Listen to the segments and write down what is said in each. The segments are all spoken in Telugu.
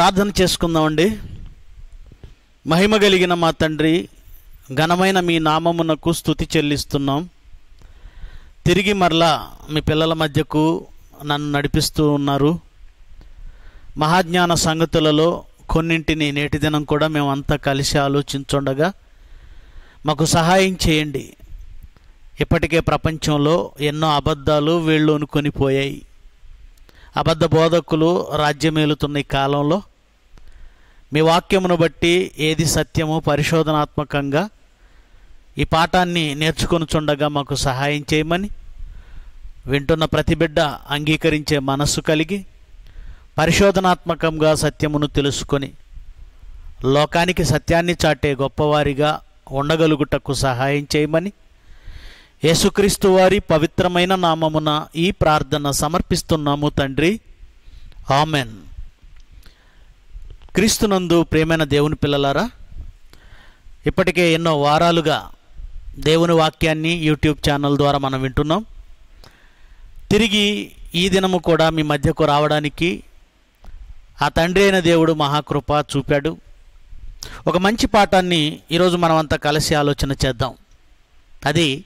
ప్రార్థన చేసుకుందామండి. మహిమ కలిగిన మా తండ్రి ఘనమైన మీ నామమునకు స్థుతి చెల్లిస్తున్నాం. తిరిగి మరలా మీ పిల్లల మధ్యకు నన్ను నడిపిస్తూ ఉన్నారు. మహాజ్ఞాన సంగతులలో కొన్నింటిని నేటి దినం కూడా మేమంతా కలిసి ఆలోచించుండగా మాకు సహాయం చేయండి. ఇప్పటికే ప్రపంచంలో ఎన్నో అబద్ధాలు వీళ్ళలోని కొనిపోయాయి. అబద్ధ బోధకులు రాజ్యమేలుతున్న ఈ కాలంలో మీ వాక్యమును బట్టి ఏది సత్యమో పరిశోధనాత్మకంగా ఈ పాఠాన్ని నేర్చుకొనుచుండగా మాకు సహాయం చేయమని వింటున్న ప్రతి బిడ్డ అంగీకరించే మనస్సు కలిగి పరిశోధనాత్మకంగా సత్యమును తెలుసుకొని లోకానికి సత్యాన్ని చాటే గొప్పవారిగా ఉండగలుగుటకు సహాయం చేయమని యేసుక్రీస్తు వారి పవిత్రమైన నామమున ఈ ప్రార్థన సమర్పిస్తున్నాము తండ్రి. ఆమెన్. క్రీస్తునందు ప్రేమైన దేవుని పిల్లలారా ఇప్పటికే ఎన్నో వారాలుగా దేవుని వాక్యాన్ని యూట్యూబ్ ఛానల్ ద్వారా మనం వింటున్నాం. తిరిగి ఈ దినము కూడా మీ మధ్యకు రావడానికి ఆ తండ్రి అయిన దేవుడు మహాకృప చూపాడు. ఒక మంచి పాఠాన్ని ఈరోజు మనమంతా కలిసి ఆలోచన చేద్దాం. అది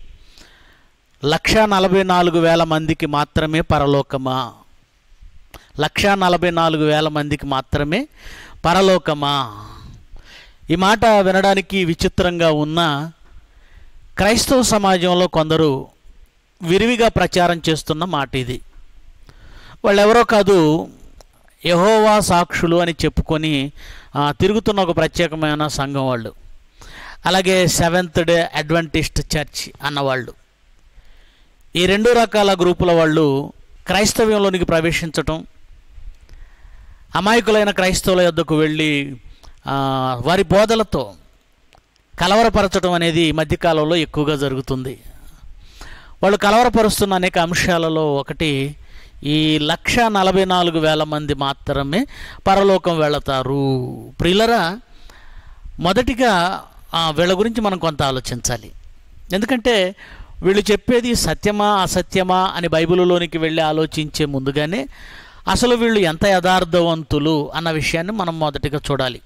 లక్ష నలభై నాలుగు వేల మందికి మాత్రమే పరలోకమా? లక్ష నలభై నాలుగు వేల మందికి మాత్రమే పరలోకమా? ఈ మాట వినడానికి విచిత్రంగా ఉన్న క్రైస్తవ సమాజంలో కొందరు విరివిగా ప్రచారం చేస్తున్న మాట ఇది. వాళ్ళెవరో కాదు యహోవా సాక్షులు అని చెప్పుకొని తిరుగుతున్న ఒక ప్రత్యేకమైన సంఘం వాళ్ళు. అలాగే సెవెంత్ డే అడ్వెంటిస్ట్ చర్చ్ అన్నవాళ్ళు. ఈ రెండు రకాల గ్రూపుల వాళ్ళు క్రైస్తవ్యంలోనికి ప్రవేశించటం అమాయకులైన క్రైస్తవుల యొద్దకు వెళ్ళి వారి బోధలతో కలవరపరచడం అనేది ఈ మధ్యకాలంలో ఎక్కువగా జరుగుతుంది. వాళ్ళు కలవరపరుస్తున్న అనేక అంశాలలో ఒకటి ఈ లక్ష నలభై నాలుగు వేల మంది మాత్రమే పరలోకం వెళతారు. ప్రియులరా మొదటిగా ఆ, వీళ్ళ గురించి మనం కొంత ఆలోచించాలి. ఎందుకంటే వీళ్ళు చెప్పేది సత్యమా అసత్యమా అని బైబిల్లోనికి వెళ్ళి ఆలోచించే ముందుగానే అసలు వీళ్ళు ఎంత యథార్థవంతులు అన్న విషయాన్ని మనం మొదటిగా చూడాలి.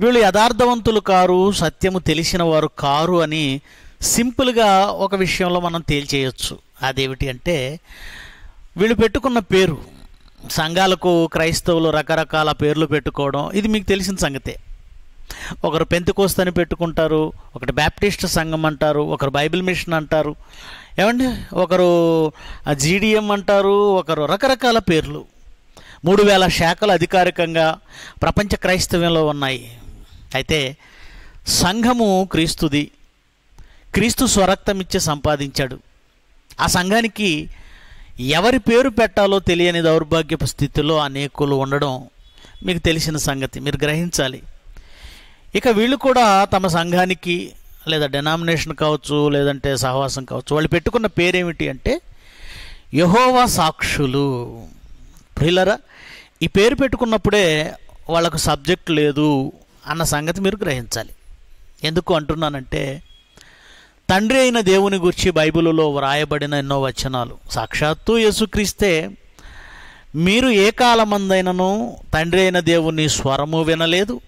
వీళ్ళు యథార్థవంతులు కారు సత్యము తెలిసిన వారు కారు అని సింపుల్గా ఒక విషయంలో మనం తేల్చేయచ్చు. అదేమిటి అంటే వీళ్ళు పెట్టుకున్న పేరు సంఘాలకు క్రైస్తవులు రకరకాల పేర్లు పెట్టుకోవడం ఇది మీకు తెలిసిన సంగతే. ఒకరు పెంతుకోస్తని అని పెట్టుకుంటారు ఒకటి బ్యాప్టిస్ట్ సంఘం అంటారు ఒకరు బైబిల్ మిషన్ అంటారు. ఏమండి? ఒకరు జీడిఎం అంటారు ఒకరు రకరకాల పేర్లు. మూడు వేల శాఖలు అధికారికంగా ప్రపంచ క్రైస్తవ్యంలో ఉన్నాయి. అయితే సంఘము క్రీస్తుది. క్రీస్తు స్వరక్తమిచ్చి సంపాదించాడు. ఆ సంఘానికి ఎవరి పేరు పెట్టాలో తెలియని దౌర్భాగ్యపు స్థితిలో అనేకులు ఉండడం మీకు తెలిసిన సంగతి. మీరు గ్రహించాలి. ఇక వీళ్ళు కూడా తమ సంఘానికి లేదా డెనామినేషన్ కావచ్చు లేదంటే సహవాసం కావచ్చు వాళ్ళు పెట్టుకున్న పేరేమిటి అంటే యహోవా సాక్షులు. ప్రియులరా ఈ పేరు పెట్టుకున్నప్పుడే వాళ్ళకు సబ్జెక్ట్ లేదు అన్న సంగతి మీరు గ్రహించాలి. ఎందుకు అంటున్నానంటే తండ్రి అయిన దేవుని గురించి బైబిల్లో వ్రాయబడిన ఎన్నో వచనాలు. సాక్షాత్తు యేసుక్రీస్తే మీరు ఏ కాలమందైనను తండ్రి అయిన దేవుని స్వరము వినలేదు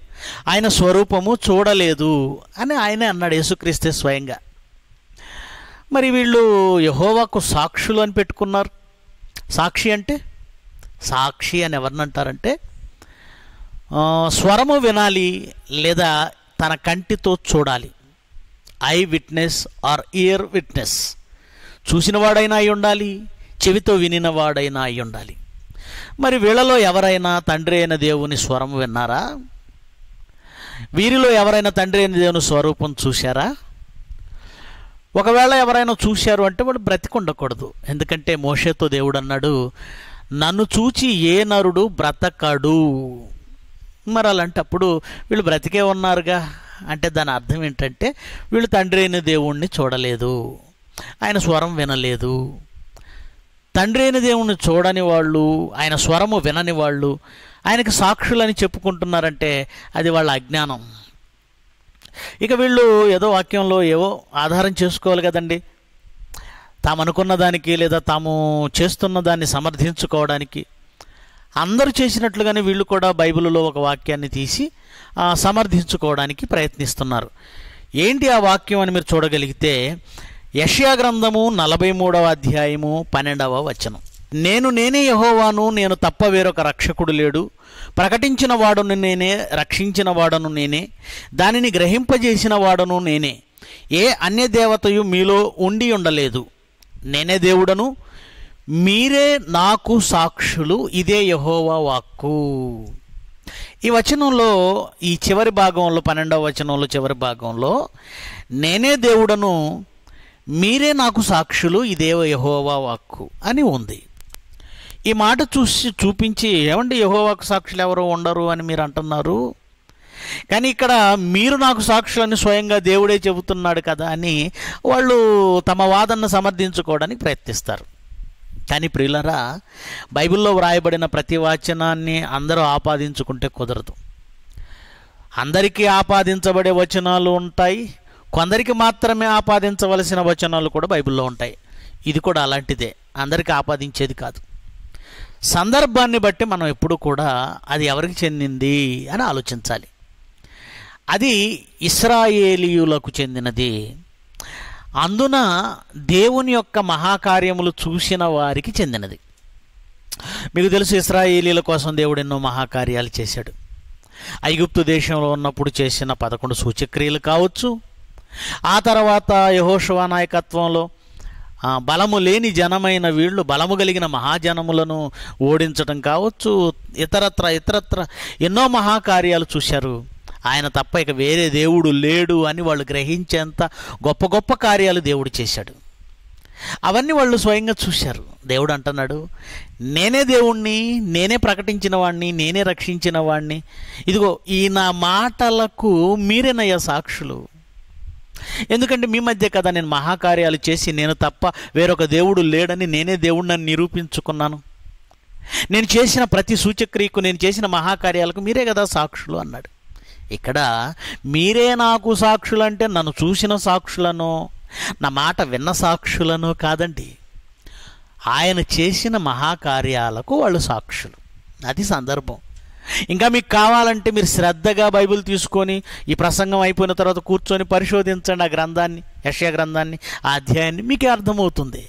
ఆయన స్వరూపము చూడలేదు అని ఆయనే అన్నాడు యేసుక్రీస్తే స్వయంగా. మరి వీళ్ళు యహోవాకు సాక్షులు అని పెట్టుకున్నారు. సాక్షి అంటే? సాక్షి అని ఎవరినంటారంటే స్వరము వినాలి లేదా తన కంటితో చూడాలి. Eye witness or ear witness. చూసినవాడైనా అయి ఉండాలి చెవితో వినినవాడైనా అయి ఉండాలి. మరి వీళ్ళలో ఎవరైనా తండ్రి అయిన దేవుని స్వరం విన్నారా? వీరిలో ఎవరైనా తండ్రి అయిన దేవుని స్వరూపం చూశారా? ఒకవేళ ఎవరైనా చూశారు అంటే వాడు బ్రతికుండకూడదు. ఎందుకంటే మోషేతో దేవుడు అన్నాడు నన్ను చూచి ఏ నరుడు బ్రతకడు. మరి అలాంటప్పుడు వీళ్ళు బ్రతికే ఉన్నారుగా? అంటే దాని అర్థం ఏంటంటే వీళ్ళు తండ్రి అయిన దేవుణ్ణి చూడలేదు. ఆయన స్వరం వినలేదు. తండ్రి అయిన దేవుణ్ణి చూడని వాళ్ళు ఆయన స్వరము వినని వాళ్ళు ఆయనకి సాక్షులని చెప్పుకుంటున్నారంటే అది వాళ్ళ అజ్ఞానం. ఇక వీళ్ళు ఏదో వాక్యంలో ఏవో ఆధారం చేసుకోవాలి కదండి. తాము అనుకున్న దానికి లేదా తాము చేస్తున్న దాన్ని సమర్థించుకోవడానికి. అందరూ చేసినట్లుగానే వీళ్ళు కూడా బైబిల్లో ఒక వాక్యాన్ని తీసి సమర్థించుకోవడానికి ప్రయత్నిస్తున్నారు. ఏంటి ఆ వాక్యం అని మీరు చూడగలిగితే యష్యా గ్రంథము నలభై మూడవ అధ్యాయము పన్నెండవ వచనం. నేను నేనే యహోవాను నేను తప్ప వేరొక రక్షకుడు లేడు. ప్రకటించిన వాడును నేనే రక్షించిన వాడను నేనే. దానిని గ్రహింపజేసిన వాడను నేనే. ఏ అన్య దేవతయు మీలో ఉండి ఉండలేదు. నేనే దేవుడను మీరే నాకు సాక్షులు ఇదే యహోవా వాక్కు. ఈ వచనంలో ఈ చివరి భాగంలో పన్నెండవ వచనంలో చివరి భాగంలో నేనే దేవుడను మీరే నాకు సాక్షులు ఇదేవ యహోవా వాక్కు అని ఉంది. ఈ మాట చూసి చూపించి ఏమండి యహోవాకు సాక్షులు ఎవరు ఉండరు అని మీరు అంటున్నారు? కానీ ఇక్కడ మీరు నాకు సాక్షులని స్వయంగా దేవుడే చెబుతున్నాడు కదా అని వాళ్ళు తమ వాదనను సమర్థించుకోవడానికి ప్రయత్నిస్తారు. కానీ ప్రియులరా బైబిల్లో వ్రాయబడిన ప్రతి వచనాన్ని అందరూ ఆపాదించుకుంటే కుదరదు. అందరికీ ఆపాదించబడే వచనాలు ఉంటాయి. కొందరికి మాత్రమే ఆపాదించవలసిన వచనాలు కూడా బైబిల్లో ఉంటాయి. ఇది కూడా అలాంటిదే. అందరికీ ఆపాదించేది కాదు. సందర్భాన్ని బట్టి మనం ఎప్పుడు కూడా అది ఎవరికి చెందింది అని ఆలోచించాలి. అది ఇస్రాయేలీయులకు చెందినది. అందున దేవుని యొక్క మహాకార్యములు చూసిన వారికి చెందినది. మీకు తెలుసు ఇస్రాయేలీల కోసం దేవుడు ఎన్నో మహాకార్యాలు చేశాడు. ఐగుప్తు దేశంలో ఉన్నప్పుడు చేసిన పదకొండు సూచక్రియలు కావచ్చు ఆ తర్వాత యహోషువా నాయకత్వంలో బలము లేని జనమైన వీళ్ళు బలము కలిగిన మహాజనములను ఓడించడం కావచ్చు ఇతరత్ర ఇతరత్ర ఎన్నో మహాకార్యాలు చూశారు. ఆయన తప్ప ఇక వేరే దేవుడు లేడు అని వాళ్ళు గ్రహించేంత గొప్ప గొప్ప కార్యాలు దేవుడు చేశాడు. అవన్నీ వాళ్ళు స్వయంగా చూశారు. దేవుడు అంటున్నాడు నేనే దేవుణ్ణి నేనే ప్రకటించిన వాడిని నేనే రక్షించిన వాడిని ఇదిగో ఈ నా మాటలకు మీరేనయ్యా సాక్షులు. ఎందుకంటే మీ మధ్య కదా నేను మహాకార్యాలు చేసి నేను తప్ప వేరొక దేవుడు లేడని నేనే దేవుడిని నిరూపించుకున్నాను. నేను చేసిన ప్రతి సూచక్రియకు నేను చేసిన మహాకార్యాలకు మీరే కదా సాక్షులు అన్నాడు. ఇక్కడ మీరే నాకు సాక్షులు అంటే నన్ను చూసిన సాక్షులను నా మాట విన్న సాక్షులను కాదండి. ఆయన చేసిన మహాకార్యాలకు వాళ్ళు సాక్షులు. అది సందర్భం. ఇంకా మీకు కావాలంటే మీరు శ్రద్ధగా బైబిల్ తీసుకొని ఈ ప్రసంగం అయిపోయిన తర్వాత కూర్చొని పరిశోధించండి ఆ గ్రంథాన్ని యశయ గ్రంథాన్ని ఆ అధ్యాయాన్ని. మీకే అర్థమవుతుంది.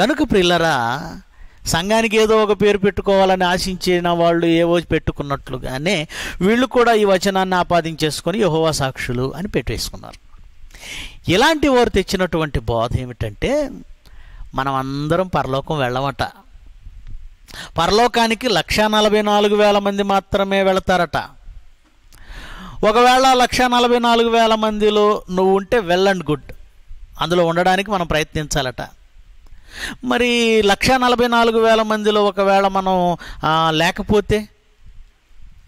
గనుక ప్రిల్లరా సంఘానికి ఏదో ఒక పేరు పెట్టుకోవాలని ఆశించిన వాళ్ళు ఏవో పెట్టుకున్నట్లుగానే వీళ్ళు కూడా ఈ వచనాన్ని ఆపాదించేసుకొని యహోవా సాక్షులు అని పెట్టేసుకున్నారు. ఇలాంటి వారు తెచ్చినటువంటి బోధ ఏమిటంటే మనం అందరం పరలోకం వెళ్ళమట. పరలోకానికి లక్ష నలభై నాలుగు వేల మంది మాత్రమే వెళతారట. ఒకవేళ లక్ష నలభై నాలుగు వేల మందిలో నువ్వు ఉంటే వెల్ అండ్ గుడ్ అందులో ఉండడానికి మనం ప్రయత్నించాలట. మరి లక్ష నలభై నాలుగు వేల మందిలో ఒకవేళ మనం లేకపోతే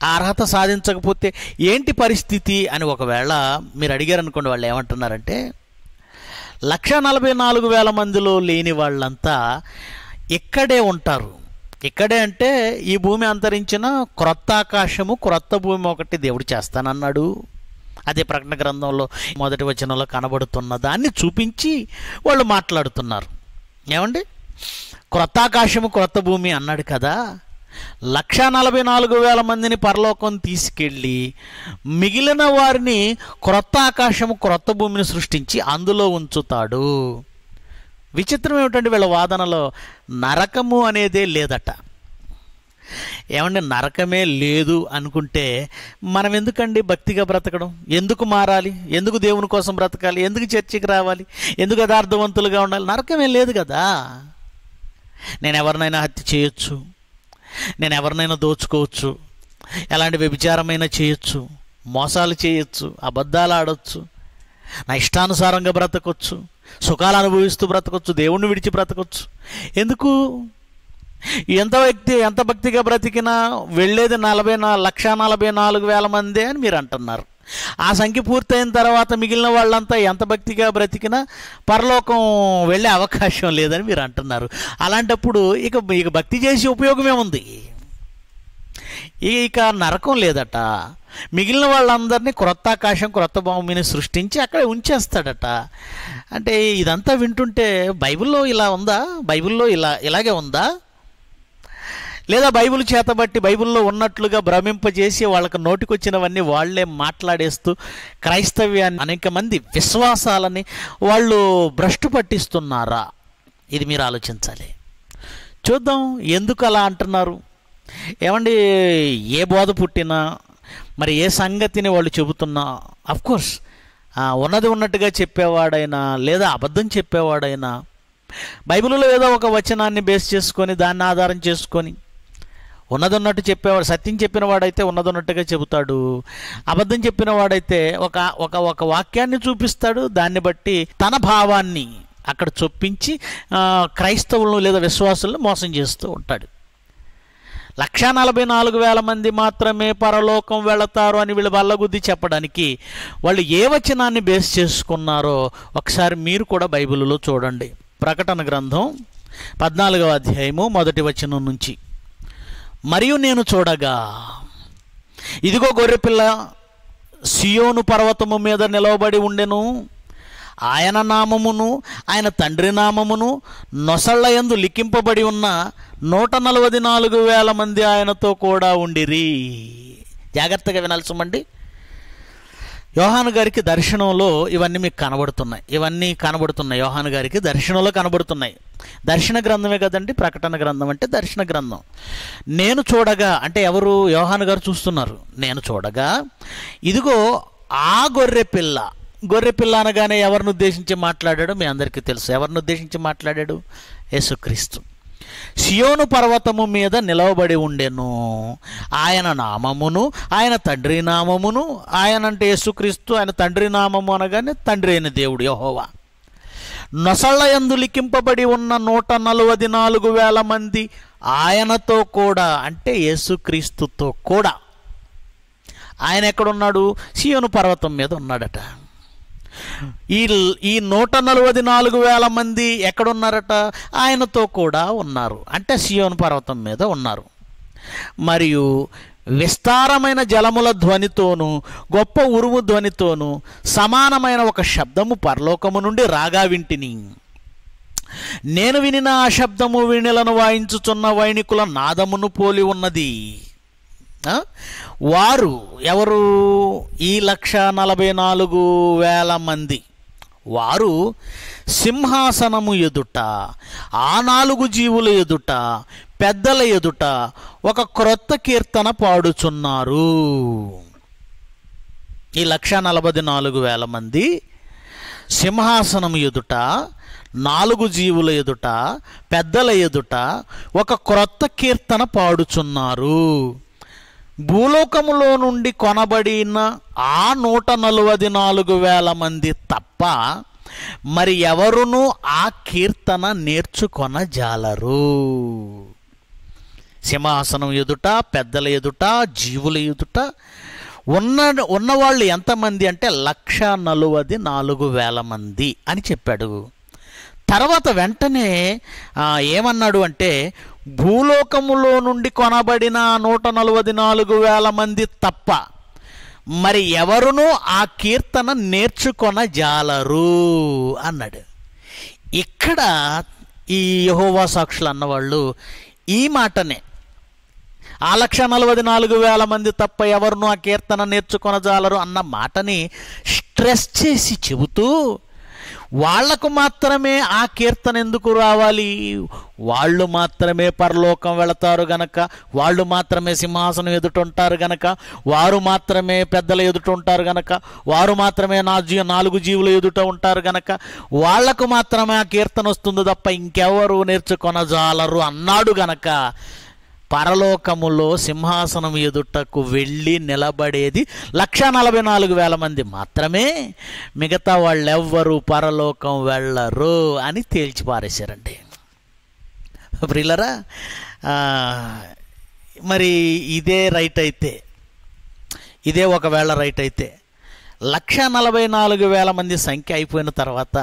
అర్హత సాధించకపోతే ఏంటి పరిస్థితి అని ఒకవేళ మీరు అడిగారు అనుకోండి వాళ్ళు ఏమంటున్నారంటే లక్ష నలభై నాలుగు వేల మందిలో లేని వాళ్ళంతా ఇక్కడే ఉంటారు. ఇక్కడే అంటే ఈ భూమి అంతరించిన క్రొత్త ఆకాశము క్రొత్త భూమి ఒకటి దేవుడు చేస్తానన్నాడు. అదే ప్రకటన గ్రంథంలో మొదటి వచనంలో కనబడుతున్న దాన్ని చూపించి వాళ్ళు మాట్లాడుతున్నారు. ఏమండి? క్రొత్త ఆకాశము క్రొత్త భూమి అన్నాడు కదా. లక్ష నలభై నాలుగు వేల మందిని పరలోకం తీసుకెళ్ళి మిగిలిన వారిని క్రొత్త ఆకాశము క్రొత్త భూమిని సృష్టించి అందులో ఉంచుతాడు. విచిత్రం ఏమిటంటే వీళ్ళ వాదనలో? నరకము అనేదే లేదట. ఏమండి నరకమే లేదు అనుకుంటే మనం ఎందుకండి భక్తిగా బ్రతకడం? ఎందుకు మారాలి? ఎందుకు దేవుని కోసం బ్రతకాలి? ఎందుకు చర్చికి రావాలి? ఎందుకు యథార్థవంతులుగా ఉండాలి? నరకమే లేదు కదా. నేను ఎవరినైనా హత్య చేయొచ్చు. నేను ఎవరినైనా దోచుకోవచ్చు. ఎలాంటి వ్యభిచారమైనా చేయొచ్చు. మోసాలు చేయొచ్చు. అబద్ధాలు ఆడొచ్చు. నా ఇష్టానుసారంగా బ్రతకొచ్చు. సుఖాలు అనుభవిస్తూ బ్రతకొచ్చు దేవుణ్ణి విడిచి బ్రతకొచ్చు. ఎందుకు? ఎంత వ్యక్తి ఎంత భక్తిగా బ్రతికినా వెళ్ళేది నలభై నాలుగు లక్ష నలభై నాలుగు వేల మందే అని మీరు అంటున్నారు. ఆ సంఖ్య పూర్తయిన తర్వాత మిగిలిన వాళ్ళంతా ఎంత భక్తిగా బ్రతికినా పరలోకం వెళ్ళే అవకాశం లేదని మీరు అంటున్నారు. అలాంటప్పుడు ఇక ఇక భక్తి చేసి ఉపయోగమే ఉంది ఇక నరకం లేదట. మిగిలిన వాళ్ళందరినీ క్రొత్త ఆకాశం క్రొత్త భూమిని సృష్టించి అక్కడే ఉంచేస్తాడట. అంటే ఇదంతా వింటుంటే బైబిల్లో ఇలా ఉందా? బైబిల్లో ఇలా ఇలాగే ఉందా? లేదా బైబిల్ చేతబట్టి బైబిల్లో ఉన్నట్లుగా భ్రమింపజేసి వాళ్ళకి నోటికొచ్చినవన్నీ వాళ్ళే మాట్లాడేస్తూ క్రైస్తవ్యాన్ని అనేక మంది విశ్వాసాలని వాళ్ళు భ్రష్టు పట్టిస్తున్నారా? ఇది మీరు ఆలోచించాలి. చూద్దాం ఎందుకు అలా అంటున్నారు? ఏమండి ఏ బోధ పుట్టినా మరి ఏ సంగతిని వాళ్ళు చెబుతున్నా కోర్స్ ఉన్నది ఉన్నట్టుగా చెప్పేవాడైనా లేదా అబద్ధం చెప్పేవాడైనా బైబిల్లో ఏదో ఒక వచనాన్ని బేస్ చేసుకొని దాన్ని ఆధారం చేసుకొని ఉన్నదన్నట్టు చెప్పేవాడు సత్యం చెప్పిన వాడైతే ఉన్నదన్నట్టుగా చెబుతాడు అబద్ధం చెప్పిన వాడైతే ఒక ఒక ఒక వాక్యాన్ని చూపిస్తాడు దాన్ని బట్టి తన భావాన్ని అక్కడ చొప్పించి క్రైస్తవులను లేదా విశ్వాసులను మోసం చేస్తూ ఉంటాడు. లక్షా నలభై నాలుగు వేల మంది మాత్రమే పరలోకం వెళతారు అని వీళ్ళు బల్లగుద్ది చెప్పడానికి వాళ్ళు ఏ వచనాన్ని బేస్ చేసుకున్నారో ఒకసారి మీరు కూడా బైబిల్లో చూడండి. ప్రకటన గ్రంథం పద్నాలుగవ అధ్యాయము మొదటి వచనం నుంచి. మరియు నేను చూడగా ఇదిగో గొర్రెపిల్ల సియోను పర్వతము మీద నిలవబడి ఉండెను. ఆయన నామమును ఆయన తండ్రి నామమును నొసళ్ళ ఎందు లిఖింపబడి ఉన్న నూట నలభై నాలుగు వేల మంది ఆయనతో కూడా ఉండిరి. జాగ్రత్తగా వినాల్సమండి యోహాను గారికి దర్శనంలో ఇవన్నీ మీకు కనబడుతున్నాయి. ఇవన్నీ కనబడుతున్నాయి. యోహాను గారికి దర్శనంలో కనబడుతున్నాయి. దర్శన గ్రంథమే కదండి ప్రకటన గ్రంథం అంటే దర్శన గ్రంథం. నేను చూడగా అంటే ఎవరు యోహాను గారు చూస్తున్నారు? నేను చూడగా ఇదిగో ఆ గొర్రె పిల్ల. గొర్రె పిల్ల అనగానే ఎవరిని ఉద్దేశించి మాట్లాడాడు మీ అందరికీ తెలుసు. ఎవరిని ఉద్దేశించి మాట్లాడాడు? యేసుక్రీస్తు. సియోను పర్వతము మీద నిలవబడి ఉండెను. ఆయన నామమును ఆయన తండ్రి నామమును ఆయన అంటే యేసుక్రీస్తు ఆయన తండ్రి నామము అనగానే తండ్రి అయిన దేవుడు యహోవా. నొసళ్ళయందు లిఖింపబడి ఉన్న నూట నలభై నాలుగు వేల మంది ఆయనతో కూడా అంటే యేసుక్రీస్తుతో కూడా. ఆయన ఎక్కడున్నాడు? సియోను పర్వతం మీద ఉన్నాడట. ఈ ఈ నూట నలభై నాలుగు వేల మంది ఎక్కడున్నారట? ఆయనతో కూడా ఉన్నారు. అంటే సియోన్ పర్వతం మీద ఉన్నారు. మరియు విస్తారమైన జలముల ధ్వనితోనూ గొప్ప ఉరుము ధ్వనితోనూ సమానమైన ఒక శబ్దము పరలోకము నుండి రాగా వింటిని. నేను వినిన ఆ శబ్దము వీణులను వాయించుచున్న వైణికుల నాదమును పోలి ఉన్నది. వారు ఎవరు? ఈ లక్ష నలభై నాలుగు వేల మంది. వారు సింహాసనము ఎదుట ఆ నాలుగు జీవుల ఎదుట పెద్దల ఎదుట ఒక క్రొత్త కీర్తన పాడుచున్నారు. ఈ లక్ష నలభై నాలుగు వేల మంది సింహాసనం ఎదుట నాలుగు జీవుల ఎదుట పెద్దల ఎదుట ఒక క్రొత్త కీర్తన పాడుచున్నారు. భూలోకములో నుండి కొనబడిన ఆ నూట నలభై నాలుగు వేల మంది తప్ప మరి ఎవరునూ ఆ కీర్తన నేర్చుకొనజాలరు. సింహాసనం ఎదుట పెద్దల ఎదుట జీవుల ఎదుట ఉన్న ఉన్నవాళ్ళు ఎంతమంది అంటే లక్ష నలువది నాలుగు వేల మంది అని చెప్పాడు. తర్వాత వెంటనే ఏమన్నాడు అంటే భూలోకములో నుండి కొనబడిన నూట నలభై నాలుగు వేల మంది తప్ప మరి ఎవరునూ ఆ కీర్తన నేర్చుకొన జాలరు అన్నాడు. ఇక్కడ ఈ యహోవా సాక్షులు అన్నవాళ్ళు ఈ మాటనే. ఆ లక్ష నలభై నాలుగు వేల మంది తప్ప ఎవరునూ ఆ కీర్తన నేర్చుకొనజాలరు అన్న మాటని స్ట్రెస్ చేసి చెబుతూ వాళ్ళకు మాత్రమే ఆ కీర్తన ఎందుకు రావాలి? వాళ్ళు మాత్రమే పరలోకం వెళతారు గనక వాళ్ళు మాత్రమే సింహాసనం ఎదుటుంటారు గనక వారు మాత్రమే పెద్దల ఎదుట ఉంటారు గనక వారు మాత్రమే నా జీ నాలుగు జీవులు ఎదుట ఉంటారు గనక వాళ్ళకు మాత్రమే ఆ కీర్తన వస్తుంది తప్ప ఇంకెవరు నేర్చుకొనజాలరు అన్నాడు గనక. పరలోకములో సింహాసనం ఎదుటకు వెళ్ళి నిలబడేది లక్ష నలభై నాలుగు వేల మంది మాత్రమే. మిగతా వాళ్ళెవ్వరూ పరలోకం వెళ్ళరు అని తేల్చిపారేశారండి ప్రిలరా ప్రిల్లరా మరి ఇదే రైట్ అయితే ఇదే ఒకవేళ రైట్ అయితే లక్ష నలభై నాలుగు వేల మంది సంఖ్య అయిపోయిన తర్వాత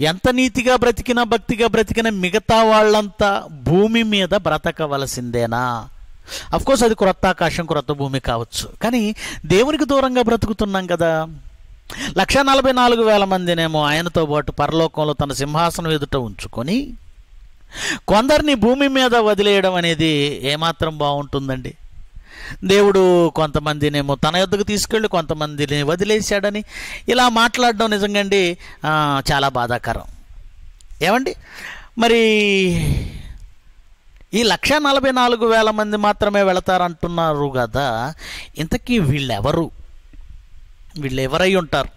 ఎంత నీతిగా బ్రతికినా భక్తిగా బ్రతికిన మిగతా వాళ్ళంతా భూమి మీద బ్రతకవలసిందేనా? కోర్స్ అది క్రొత్త ఆకాశం క్రొత్త భూమి కావచ్చు. కానీ దేవునికి దూరంగా బ్రతుకుతున్నాం కదా. లక్ష నలభై నాలుగు వేల మందినేమో ఆయనతో పాటు పరలోకంలో తన సింహాసనం ఎదుట ఉంచుకొని కొందరిని భూమి మీద వదిలేయడం అనేది ఏమాత్రం బాగుంటుందండి? దేవుడు కొంతమందినేమో తన యొద్దకు తీసుకెళ్ళి కొంతమందిని వదిలేశాడని ఇలా మాట్లాడడం నిజంగండి చాలా బాధాకరం. ఏమండి? మరి ఈ లక్ష నలభై నాలుగు వేల మంది మాత్రమే వెళతారంటున్నారు కదా ఇంతకీ వీళ్ళెవరు? వీళ్ళు ఎవరై ఉంటారు?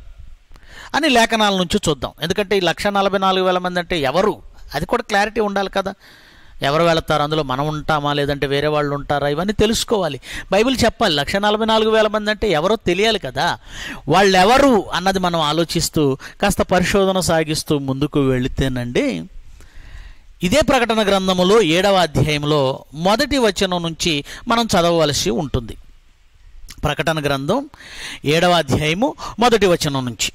అని లేఖనాల నుంచి చూద్దాం. ఎందుకంటే ఈ లక్ష నలభై నాలుగు వేల మంది అంటే ఎవరు? అది కూడా క్లారిటీ ఉండాలి కదా. ఎవరు వెళతారు? అందులో మనం ఉంటామా? లేదంటే వేరే వాళ్ళు ఉంటారా? ఇవన్నీ తెలుసుకోవాలి. బైబిల్ చెప్పాలి. లక్ష నలభై నాలుగు వేల మంది అంటే ఎవరో తెలియాలి కదా. వాళ్ళెవరు అన్నది మనం ఆలోచిస్తూ కాస్త పరిశోధన సాగిస్తూ ముందుకు వెళితేనండి ఇదే ప్రకటన గ్రంథములో ఏడవ అధ్యాయంలో మొదటి వచనం నుంచి మనం చదవవలసి ఉంటుంది. ప్రకటన గ్రంథం ఏడవ అధ్యాయము మొదటి వచనం నుంచి.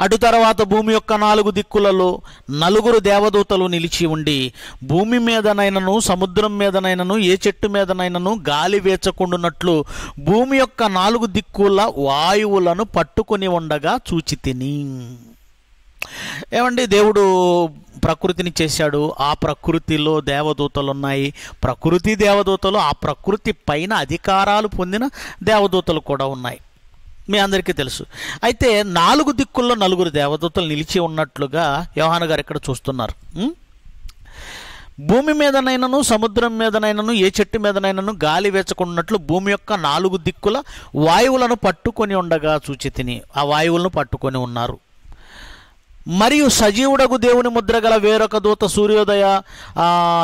అటు తర్వాత భూమి యొక్క నాలుగు దిక్కులలో నలుగురు దేవదూతలు నిలిచి ఉండి భూమి మీదనైనను సముద్రం మీదనైనను ఏ చెట్టు మీదనైనను గాలి వేచకుండునట్లు భూమి యొక్క నాలుగు దిక్కుల వాయువులను పట్టుకొని ఉండగా చూచి తిని. ఏమండి దేవుడు ప్రకృతిని చేశాడు. ఆ ప్రకృతిలో దేవదూతలు ఉన్నాయి ప్రకృతి దేవదూతలు ఆ ప్రకృతి పైన అధికారాలు పొందిన దేవదూతలు కూడా ఉన్నాయి. మీ అందరికీ తెలుసు. అయితే నాలుగు దిక్కుల్లో నలుగురు దేవదూతలు నిలిచి ఉన్నట్లుగా యోహాను గారు ఇక్కడ చూస్తున్నారు. భూమి మీదనైనను సముద్రం మీదనైనను ఏ చెట్టు మీదనైనను గాలి వేచకున్నట్లు భూమి యొక్క నాలుగు దిక్కుల వాయువులను పట్టుకొని ఉండగా చూచి తిని ఆ వాయువులను పట్టుకొని ఉన్నారు. మరియు సజీవుడగు దేవుని ముద్ర గల వేరొక దూత సూర్యోదయ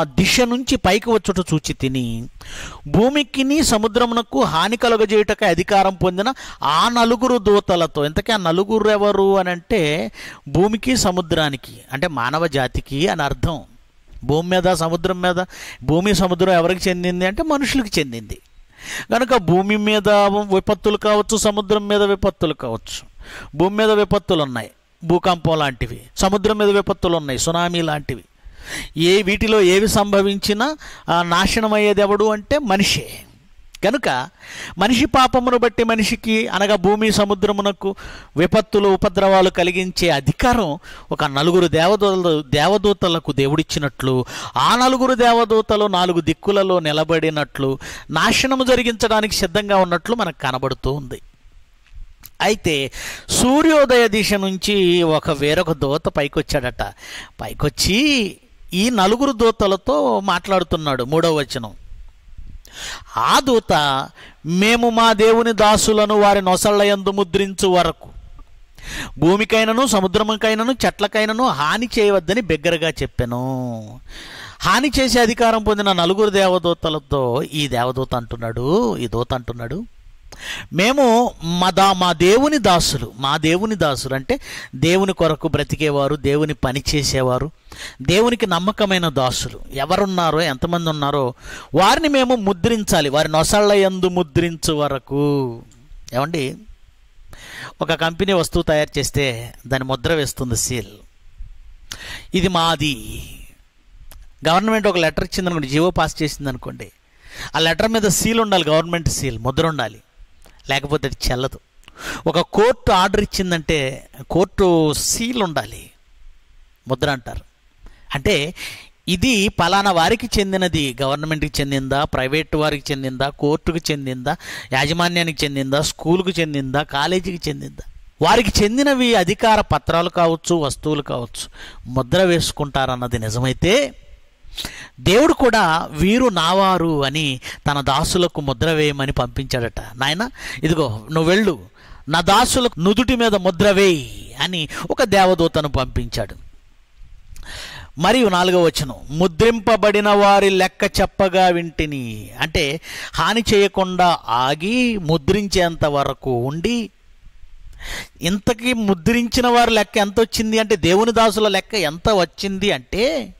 దిశ నుంచి పైకి వచ్చుట చూచి తిని భూమికిని సముద్రమునకు హాని కలుగజేయుటకు అధికారం పొందిన ఆ నలుగురు దూతలతో ఇంతకీ ఆ నలుగురు ఎవరు అని అంటే భూమికి సముద్రానికి అంటే మానవ జాతికి అని అర్థం. భూమి మీద సముద్రం మీద భూమి సముద్రం ఎవరికి చెందింది అంటే మనుషులకు చెందింది. కనుక భూమి మీద విపత్తులు కావచ్చు సముద్రం మీద విపత్తులు కావచ్చు భూమి మీద విపత్తులు ఉన్నాయి. భూకంపం లాంటివి సముద్రం మీద విపత్తులు ఉన్నాయి సునామీ లాంటివి. ఏ వీటిలో ఏవి సంభవించినా నాశనమయ్యేది నాశనం ఎవడు అంటే మనిషే. కనుక మనిషి పాపమును బట్టి మనిషికి అనగా భూమి సముద్రమునకు విపత్తులు ఉపద్రవాలు కలిగించే అధికారం ఒక నలుగురు దేవదూతలు దేవదూతలకు దేవుడిచ్చినట్లు ఆ నలుగురు దేవదూతలు నాలుగు దిక్కులలో నిలబడినట్లు నాశనము జరిగించడానికి సిద్ధంగా ఉన్నట్లు మనకు కనబడుతూ ఉంది. అయితే సూర్యోదయ దిశ నుంచి ఒక వేరొక దూత పైకొచ్చాడట. పైకొచ్చి ఈ నలుగురు దూతలతో మాట్లాడుతున్నాడు మూడవ వచనం. ఆ దూత మేము మా దేవుని దాసులను వారి నొసళ్ళ యందు ముద్రించు వరకు భూమికైనను సముద్రముకైనను చెట్లకైనను హాని చేయవద్దని బిగ్గరగా చెప్పాను. హాని చేసే అధికారం పొందిన నలుగురు దేవదూతలతో ఈ దేవదూత అంటున్నాడు ఈ దూత అంటున్నాడు మేము మా దా మా దేవుని దాసులు. మా దేవుని దాసులు అంటే దేవుని కొరకు బ్రతికేవారు దేవుని పని చేసేవారు దేవునికి నమ్మకమైన దాసులు. ఎవరున్నారో ఎంతమంది ఉన్నారో వారిని మేము ముద్రించాలి. వారి నొసళ్ళ యందు ముద్రించు వరకు. ఏమండి? ఒక కంపెనీ వస్తువు తయారు చేస్తే దాని ముద్ర వేస్తుంది సీల్. ఇది మాది. గవర్నమెంట్ ఒక లెటర్ ఇచ్చిందనుకోండి జీవో పాస్ చేసింది అనుకోండి ఆ లెటర్ మీద సీల్ ఉండాలి గవర్నమెంట్ సీల్ ముద్ర ఉండాలి. లేకపోతే అది చెల్లదు. ఒక కోర్టు ఆర్డర్ ఇచ్చిందంటే కోర్టు సీల్ ఉండాలి. ముద్ర అంటారు. అంటే ఇది పలానా వారికి చెందినది. గవర్నమెంట్కి చెందిందా? ప్రైవేట్ వారికి చెందిందా? కోర్టుకు చెందిందా? యాజమాన్యానికి చెందిందా? స్కూల్కి చెందిందా? కాలేజీకి చెందిందా? వారికి చెందినవి అధికార పత్రాలు కావచ్చు వస్తువులు కావచ్చు. ముద్ర వేసుకుంటారన్నది నిజమైతే దేవుడు కూడా వీరు నావారు అని తన దాసులకు ముద్ర వేయమని పంపించాడట. నాయన ఇదిగో నువ్వు వెళ్ళు. నా దాసులకు నుదుటి మీద ముద్ర వేయి అని ఒక దేవదూతను పంపించాడు. మరియు నాలుగవ వచనం ముద్రింపబడిన వారి లెక్క చెప్పగా వింటిని. అంటే హాని చేయకుండా ఆగి ముద్రించేంత వరకు ఉండి ఇంతకీ ముద్రించిన వారి లెక్క ఎంత వచ్చింది అంటే దేవుని దాసుల లెక్క ఎంత వచ్చింది అంటే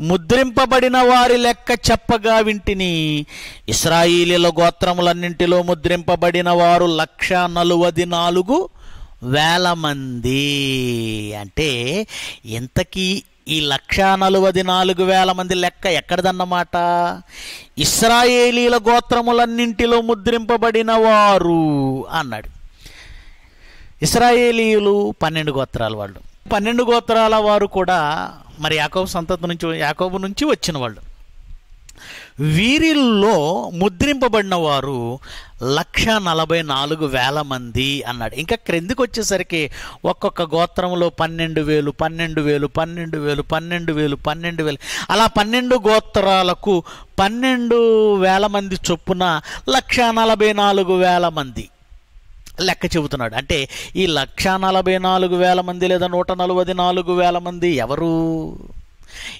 ముద్రింపబడిన వారి లెక్క చెప్పగా వింటిని. ఇస్రాయిలీల గోత్రములన్నింటిలో ముద్రింపబడిన వారు లక్ష నలువది నాలుగు వేల మంది. అంటే ఇంతకీ ఈ లక్ష నలువది నాలుగు వేల మంది లెక్క ఎక్కడిదన్నమాట? ఇస్రాయేలీల గోత్రములన్నింటిలో ముద్రింపబడిన వారు అన్నాడు. ఇస్రాయేలీయులు పన్నెండు గోత్రాల వాళ్ళు. పన్నెండు గోత్రాల వారు కూడా మరి యాకోబు సంతతి నుంచి యాకోబు నుంచి వచ్చిన వాళ్ళు. వీరిల్లో ముద్రింపబడిన వారు లక్ష నలభై నాలుగు వేల మంది అన్నాడు. ఇంకా క్రిందికి వచ్చేసరికి ఒక్కొక్క గోత్రంలో పన్నెండు వేలు పన్నెండు వేలు పన్నెండు వేలు పన్నెండు వేలు పన్నెండు వేలు. అలా పన్నెండు గోత్రాలకు పన్నెండు వేల మంది చొప్పున లక్ష నలభై నాలుగు వేల మంది. లెక్క చెబుతున్నాడు. అంటే ఈ లక్ష నలభై నాలుగు వేల మంది లేదా నూట నలభై నాలుగు వేల మంది ఎవరు?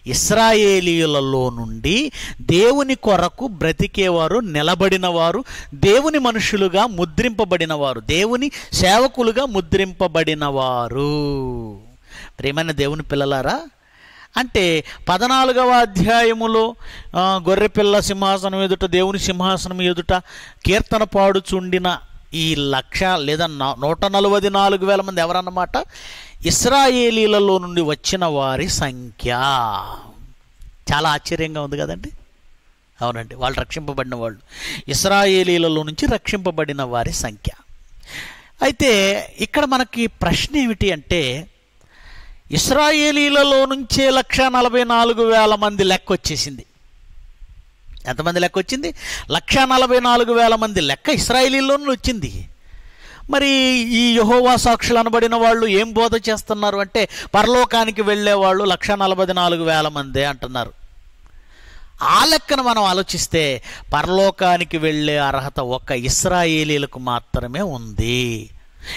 ఇస్రాయేలీలలో నుండి దేవుని కొరకు బ్రతికేవారు నిలబడినవారు దేవుని మనుషులుగా ముద్రింపబడినవారు దేవుని సేవకులుగా ముద్రింపబడినవారు. ప్రేమైన దేవుని పిల్లలారా అంటే పద్నాలుగవ అధ్యాయములో గొర్రెపిల్ల సింహాసనం ఎదుట దేవుని సింహాసనం ఎదుట కీర్తన పాడుచుండిన ఈ లక్ష లేదా నూట నలభై నాలుగు వేల మంది ఎవరన్నమాట? ఇస్రాయేలీలలో నుండి వచ్చిన వారి సంఖ్య. చాలా ఆశ్చర్యంగా ఉంది కదండి? అవునండి వాళ్ళు రక్షింపబడిన వాళ్ళు. ఇస్రాయేలీలలో నుంచి రక్షింపబడిన వారి సంఖ్య. అయితే ఇక్కడ మనకి ప్రశ్న ఏమిటి అంటే ఇస్రాయేలీలలో నుంచే లక్ష నలభై నాలుగు వేల మంది లెక్క వచ్చేసింది. ఎంతమంది లెక్క వచ్చింది? లక్ష నలభై నాలుగు వేల మంది లెక్క ఇస్రాయేలీలో వచ్చింది. మరి ఈ యహోవా సాక్షులు అనబడిన వాళ్ళు ఏం బోధ చేస్తున్నారు అంటే పరలోకానికి వెళ్ళే వాళ్ళు లక్ష నలభై నాలుగు వేల మందే అంటున్నారు. ఆ లెక్కను మనం ఆలోచిస్తే పరలోకానికి వెళ్ళే అర్హత ఒక్క ఇస్రాయేలీలకు మాత్రమే ఉంది.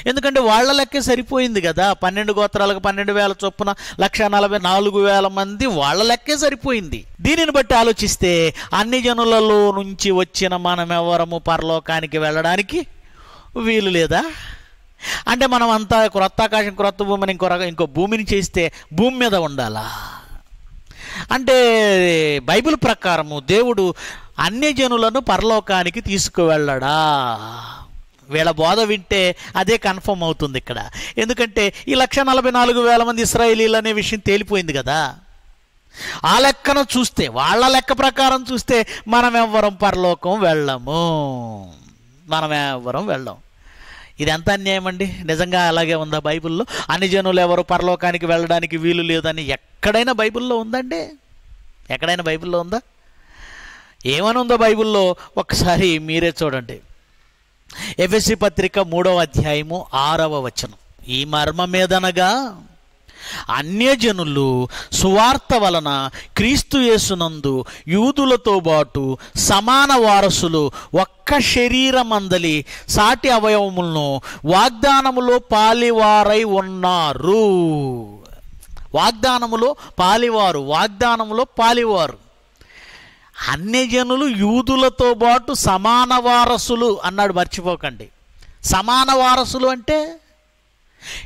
ఎందుకంటే వాళ్ళ లెక్కే సరిపోయింది కదా. పన్నెండు గోత్రాలకు పన్నెండు వేల చొప్పున లక్ష నలభై నాలుగు వేల మంది వాళ్ళ లెక్కే సరిపోయింది. దీనిని బట్టి ఆలోచిస్తే అన్ని జనులలో నుంచి వచ్చిన మనమెవరము పరలోకానికి వెళ్ళడానికి వీలు లేదా? అంటే మనం అంతా క్రొత్త ఆకాశం క్రొత్త భూమిని ఇంకో ఇంకో భూమిని చేస్తే భూమి మీద ఉండాలా? అంటే బైబిల్ ప్రకారము దేవుడు అన్ని జనులను పరలోకానికి తీసుకువెళ్ళడా? వీళ్ళ బోధ వింటే అదే కన్ఫర్మ్ అవుతుంది ఇక్కడ. ఎందుకంటే ఈ లక్ష నలభై నాలుగు వేల మంది ఇస్రాయేలీలు అనే విషయం తేలిపోయింది కదా. ఆ లెక్కను చూస్తే వాళ్ళ లెక్క ప్రకారం చూస్తే మనం ఎవ్వరం పరలోకం వెళ్ళము. మనం ఎవ్వరం వెళ్ళం. ఇది ఎంత అన్యాయం అండి? నిజంగా అలాగే ఉందా బైబిల్లో? అన్ని జనులు ఎవరు పరలోకానికి వెళ్ళడానికి వీలు లేదని ఎక్కడైనా బైబిల్లో ఉందండి? ఎక్కడైనా బైబిల్లో ఉందా? ఏమని ఉందో బైబిల్లో? ఒకసారి మీరే చూడండి. ఎఫ్ఎస్సి పత్రిక మూడవ అధ్యాయము ఆరవ వచనం. ఈ మర్మమేదనగా అన్యజనులు సువార్త వలన క్రీస్తు యేసునందు యూదులతో పాటు సమాన వారసులు ఒక్క శరీరమందలి సాటి అవయవములను వాగ్దానములో పాలివారై ఉన్నారు. వాగ్దానములో పాలివారు వాగ్దానములో పాలివారు. అన్ని జనులు యూదులతో పాటు సమాన వారసులు అన్నాడు మర్చిపోకండి. సమాన వారసులు అంటే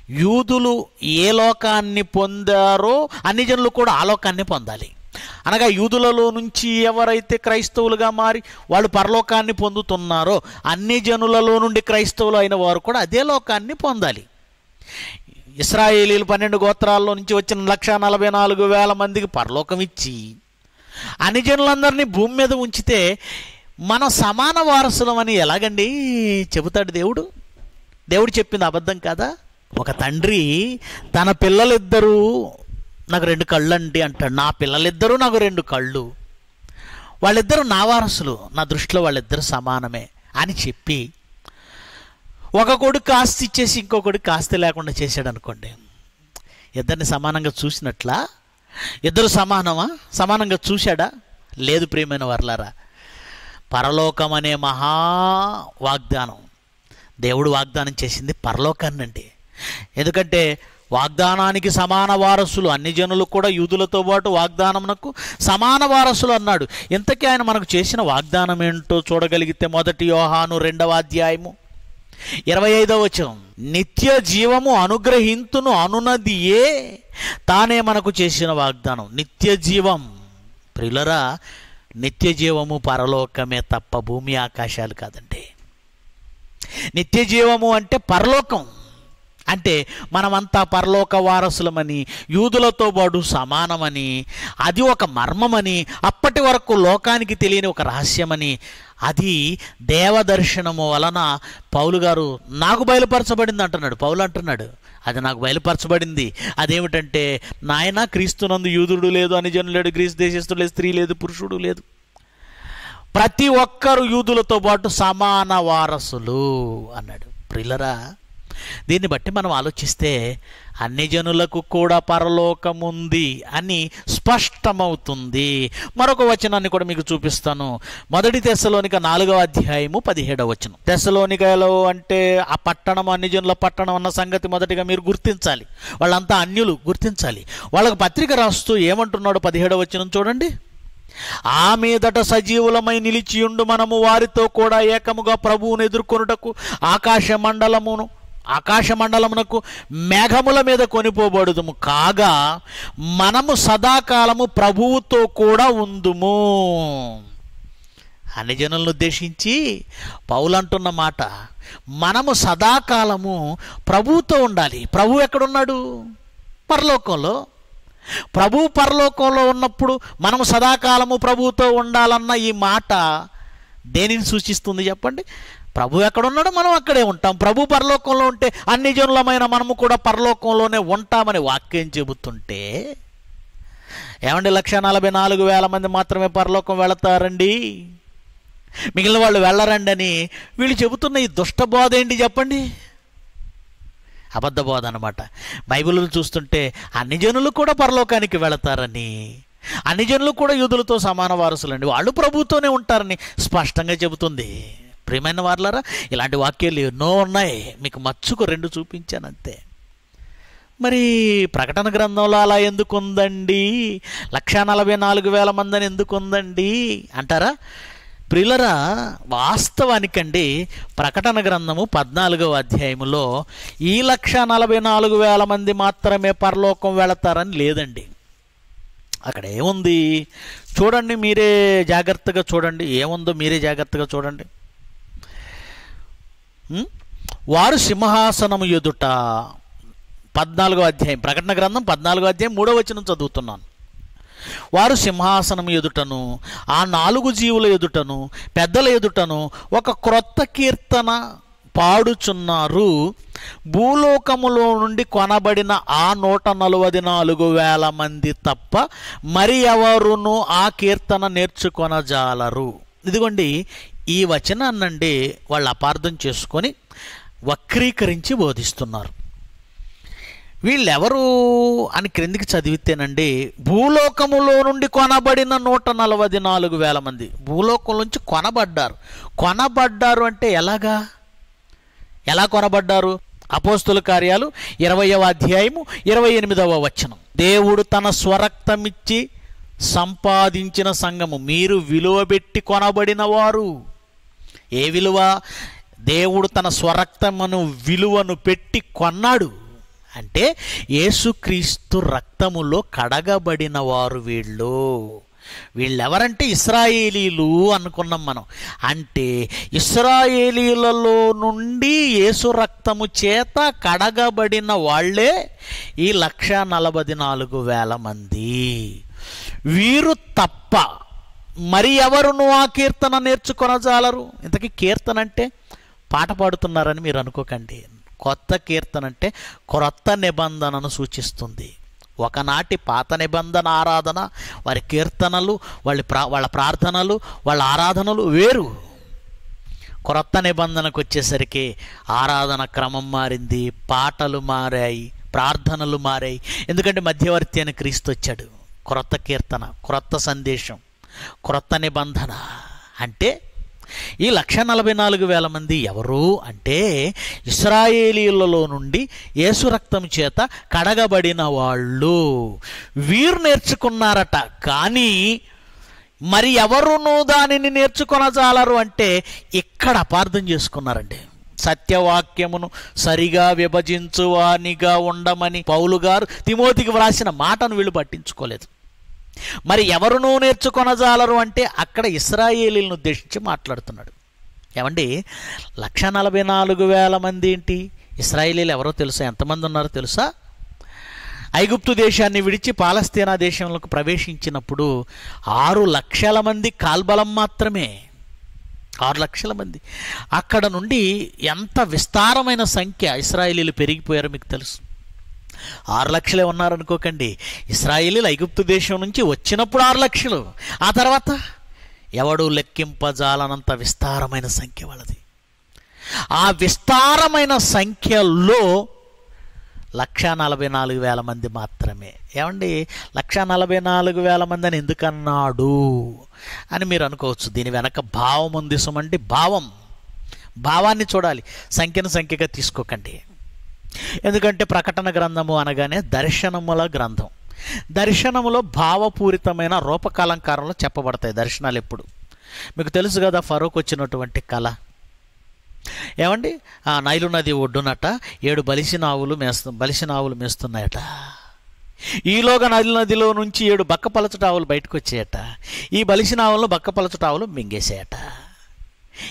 యూదులు ఏ లోకాన్ని పొందారో అన్ని జనులు కూడా ఆ లోకాన్ని పొందాలి. అనగా యూదులలో నుంచి ఎవరైతే క్రైస్తవులుగా మారి వాళ్ళు పరలోకాన్ని పొందుతున్నారో అన్ని జనులలో నుండి క్రైస్తవులు అయిన వారు కూడా అదే లోకాన్ని పొందాలి. ఇస్రాయేలీలు పన్నెండు గోత్రాల్లో నుంచి వచ్చిన లక్ష నలభై నాలుగు వేల మందికి పరలోకం ఇచ్చి అనిజనులందరినీ భూమి మీద ఉంచితే మనం సమాన వారసులం అని ఎలాగండి చెబుతాడు దేవుడు? దేవుడు చెప్పింది అబద్ధం కాదా? ఒక తండ్రి తన పిల్లలిద్దరూ నాకు రెండు కళ్ళు అండి అంటాడు. నా పిల్లలిద్దరూ నాకు రెండు కళ్ళు. వాళ్ళిద్దరూ నా వారసులు నా దృష్టిలో వాళ్ళిద్దరూ సమానమే అని చెప్పి ఒక కొడుకు ఆస్తి ఇచ్చేసి ఇంకో కొడుకు ఆస్తి లేకుండా చేశాడు అనుకోండి ఇద్దరిని సమానంగా చూసినట్లా ఇద్దరు సమానమా? సమానంగా చూశాడా? లేదు ప్రియమైన వర్లారా. పరలోకం అనే మహా వాగ్దానం. దేవుడు వాగ్దానం చేసింది పరలోకాన్నండి ఎందుకంటే వాగ్దానానికి సమాన వారసులు అన్ని జనులు కూడా యూదులతో పాటు వాగ్దానమునకు సమాన వారసులు అన్నాడు. ఇంతకీ ఆయన మనకు చేసిన వాగ్దానం ఏంటో చూడగలిగితే మొదటి యోహాను రెండవ అధ్యాయము. ఇరవై ఐదవ వచనం. నిత్య జీవము అనుగ్రహింతును అనునది ఏ తానే మనకు చేసిన వాగ్దానం. నిత్య జీవం ప్రిలరా నిత్య జీవము పరలోకమే తప్ప భూమి ఆకాశాలు కాదండి నిత్య జీవము అంటే పరలోకం. అంటే మనమంతా పరలోక వారసులమని యూదులతో పాటు సమానమని అది ఒక మర్మమని అప్పటి వరకు లోకానికి తెలియని ఒక రహస్యమని అది దేవదర్శనము వలన పౌలు గారు నాకు బయలుపరచబడింది అంటున్నాడు. పౌలు అంటున్నాడు అది నాకు బయలుపరచబడింది. అదేమిటంటే నాయన క్రీస్తునందు యూదుడు లేదు అని లేడు గ్రీస్ దేశస్తుడు లేదు స్త్రీ లేదు పురుషుడు లేదు. ప్రతి ఒక్కరు యూదులతో పాటు సమాన వారసులు అన్నాడు. ప్రిల్లరా దీన్ని బట్టి మనం ఆలోచిస్తే అన్ని జనులకు కూడా పరలోకముంది అని స్పష్టమవుతుంది. మరొక వచనాన్ని కూడా మీకు చూపిస్తాను. మొదటి తెశలోనిక నాలుగవ అధ్యాయము పదిహేడవ వచనం. తెశలోనికలో అంటే ఆ పట్టణం అన్ని జనుల పట్టణం అన్న సంగతి మొదటిగా మీరు గుర్తించాలి. వాళ్ళంతా అన్యులు గుర్తించాలి. వాళ్ళకు పత్రిక రాస్తూ ఏమంటున్నాడు పదిహేడవ వచనం చూడండి. ఆ మీదట సజీవులమై నిలిచియుండు మనము వారితో కూడా ఏకముగా ప్రభువును ఎదుర్కొనుటకు ఆకాశ మండలమును ఆకాశ మండలమునకు మేఘముల మీద కొనిపోబడుదుము. కాగా మనము సదాకాలము ప్రభువుతో కూడా ఉందుము. అన్ని జనులను ఉద్దేశించి పౌలంటున్న మాట మనము సదాకాలము ప్రభువుతో ఉండాలి. ప్రభు ఎక్కడున్నాడు? పరలోకంలో. ప్రభు పరలోకంలో ఉన్నప్పుడు మనము సదాకాలము ప్రభువుతో ఉండాలన్న ఈ మాట దేనిని సూచిస్తుంది చెప్పండి? ప్రభు ఎక్కడున్నాడో మనం అక్కడే ఉంటాం. ప్రభు పరలోకంలో ఉంటే అన్ని జనులమైన మనము కూడా పరలోకంలోనే ఉంటామని వాక్యం చెబుతుంటే ఏమండి లక్ష నలభై నాలుగు వేల మంది మాత్రమే పరలోకం వెళతారండి? మిగిలిన వాళ్ళు వెళ్ళరండి అని వీళ్ళు చెబుతున్న ఈ దుష్ట బోధ ఏంటి చెప్పండి? అబద్ధ బోధ అనమాట బైబిల్ చూస్తుంటే అన్ని జనులు కూడా పరలోకానికి వెళతారని అన్ని జనులు కూడా యూదులతో సమాన వారసులండి. వాళ్ళు ప్రభుతోనే ఉంటారని స్పష్టంగా చెబుతుంది. ప్రియమైన వార్లరా ఇలాంటి వాక్యాలు ఎన్నో ఉన్నాయి. మీకు మచ్చుకు రెండు చూపించాను అంతే. మరి ప్రకటన గ్రంథంలో అలా ఎందుకు ఉందండి లక్షా నలభై నాలుగు వేల మందిని ఎందుకు ఉందండి అంటారా? ప్రిలరా వాస్తవానికండి ప్రకటన గ్రంథము పద్నాలుగవ అధ్యాయములో ఈ లక్ష నలభై నాలుగు వేల మంది మాత్రమే పరలోకం వెళతారని లేదండి. అక్కడ ఏముంది చూడండి మీరే జాగ్రత్తగా చూడండి. ఏముందో మీరే జాగ్రత్తగా చూడండి. వారు సింహాసనము ఎదుట పద్నాలుగో అధ్యాయం ప్రకటన గ్రంథం పద్నాలుగో అధ్యాయం మూడో వచనం చదువుతున్నాను. వారు సింహాసనం ఎదుటను ఆ నాలుగు జీవుల ఎదుటను పెద్దల ఎదుటను ఒక క్రొత్త కీర్తన పాడుచున్నారు. భూలోకములో నుండి కొనబడిన ఆ నూట నలభై నాలుగు వేల మంది తప్ప మరి ఎవరును ఆ కీర్తన నేర్చుకొనజాలరు. ఇదిగోండి ఈ వచనాన్నండి వాళ్ళు అపార్థం చేసుకొని వక్రీకరించి బోధిస్తున్నారు. వీళ్ళెవరు అని క్రిందికి చదివితేనండి భూలోకములో నుండి కొనబడిన నూట నలభై నాలుగు వేల మంది. భూలోకం నుంచి కొనబడ్డారు. కొనబడ్డారు అంటే ఎలాగా? ఎలా కొనబడ్డారు? అపోస్తుల కార్యాలు ఇరవయవ అధ్యాయము ఇరవై ఎనిమిదవ వచనం. దేవుడు తన స్వరక్తమిచ్చి సంపాదించిన సంఘము మీరు విలువ పెట్టి కొనబడిన వారు. ఏ విలువ? దేవుడు తన స్వరక్తమును విలువను పెట్టి కొన్నాడు. అంటే యేసుక్రీస్తు రక్తములో కడగబడిన వారు వీళ్ళు. వీళ్ళెవరంటే ఇస్రాయేలీలు అనుకున్నాం మనం. అంటే ఇస్రాయేలీలలో నుండి యేసు రక్తము చేత కడగబడిన వాళ్ళే ఈ లక్ష నలభై నాలుగు వేల మంది. వీరు తప్ప మరి ఎవరును ఆ కీర్తన నేర్చుకొనజాలరు? ఇంతకీ కీర్తన అంటే పాట పాడుతున్నారని మీరు అనుకోకండి. కొత్త కీర్తన అంటే క్రొత్త నిబంధనను సూచిస్తుంది. ఒకనాటి పాత నిబంధన ఆరాధన వారి కీర్తనలు వాళ్ళ ప్రా వాళ్ళ ప్రార్థనలు వాళ్ళ ఆరాధనలు వేరు. క్రొత్త నిబంధనకు వచ్చేసరికి ఆరాధన క్రమం మారింది పాటలు మారాయి ప్రార్థనలు మారాయి. ఎందుకంటే మధ్యవర్తి అని క్రీస్తు వచ్చాడు. క్రొత్త కీర్తన క్రొత్త సందేశం. క్రొత్త నిబంధన. అంటే ఈ లక్ష నలభై నాలుగు వేల మంది ఎవరు అంటే ఇస్రాయేలీలలో నుండి యేసురక్తం చేత కడగబడిన వాళ్ళు. వీరు నేర్చుకున్నారట. కానీ మరి ఎవరును దానిని నేర్చుకొనజాలరు అంటే ఇక్కడ అపార్థం చేసుకున్నారండి. సత్యవాక్యమును సరిగా విభజించువానిగా ఉండమని పౌలు గారు తిమోతికి వ్రాసిన మాటను వీళ్ళు పట్టించుకోలేదు. మరి ఎవరునూ నేర్చుకొనజాలరు అంటే అక్కడ ఇస్రాయేలీలను ఉద్దేశించి మాట్లాడుతున్నాడు. ఏమండి? లక్ష నలభై నాలుగు వేల మంది ఏంటి? ఇస్రాయేలీలు ఎవరో తెలుసా? ఎంతమంది ఉన్నారో తెలుసా? ఐగుప్తు దేశాన్ని విడిచి పాలస్తీనా దేశంలోకి ప్రవేశించినప్పుడు ఆరు లక్షల మంది కాల్బలం మాత్రమే. ఆరు లక్షల మంది. అక్కడ నుండి ఎంత విస్తారమైన సంఖ్య ఇస్రాయేలీలు పెరిగిపోయారో మీకు తెలుసు. ఆరు లక్షలే ఉన్నారనుకోకండి. ఇస్రాయేలీలు ఐగుప్తు దేశం నుంచి వచ్చినప్పుడు ఆరు లక్షలు. ఆ తర్వాత ఎవడు లెక్కింపజాలనంత విస్తారమైన సంఖ్య వాళ్ళది. ఆ విస్తారమైన సంఖ్యలో లక్ష నలభై నాలుగు వేల మంది మాత్రమే. ఏమండి? లక్ష నలభై నాలుగు వేల మంది అని ఎందుకన్నాడు? అని మీరు అనుకోవచ్చు. దీని వెనక భావం ఉంది సుమండి. భావం. భావాన్ని చూడాలి. సంఖ్యను సంఖ్యగా తీసుకోకండి. ఎందుకంటే ప్రకటన గ్రంథము అనగానే దర్శనముల గ్రంథం. దర్శనములో భావపూరితమైన రూపకాలంకారంలో చెప్పబడతాయి దర్శనాలు ఎప్పుడు. మీకు తెలుసు కదా ఫరూక్ వచ్చినటువంటి కళ. ఏమండి? ఆ నైలు నది ఒడ్డునట ఏడు బలిసిన ఆవులు మేస్తు బలిసిన ఆవులు మేస్తున్నాయట. ఈలోగా నది నదిలో నుంచి ఏడు బక్కపలచట ఆవులు బయటకు వచ్చాయట ఈ బలిసిన ఆవులను బక్కపలచట ఆవులు మింగేసాయట.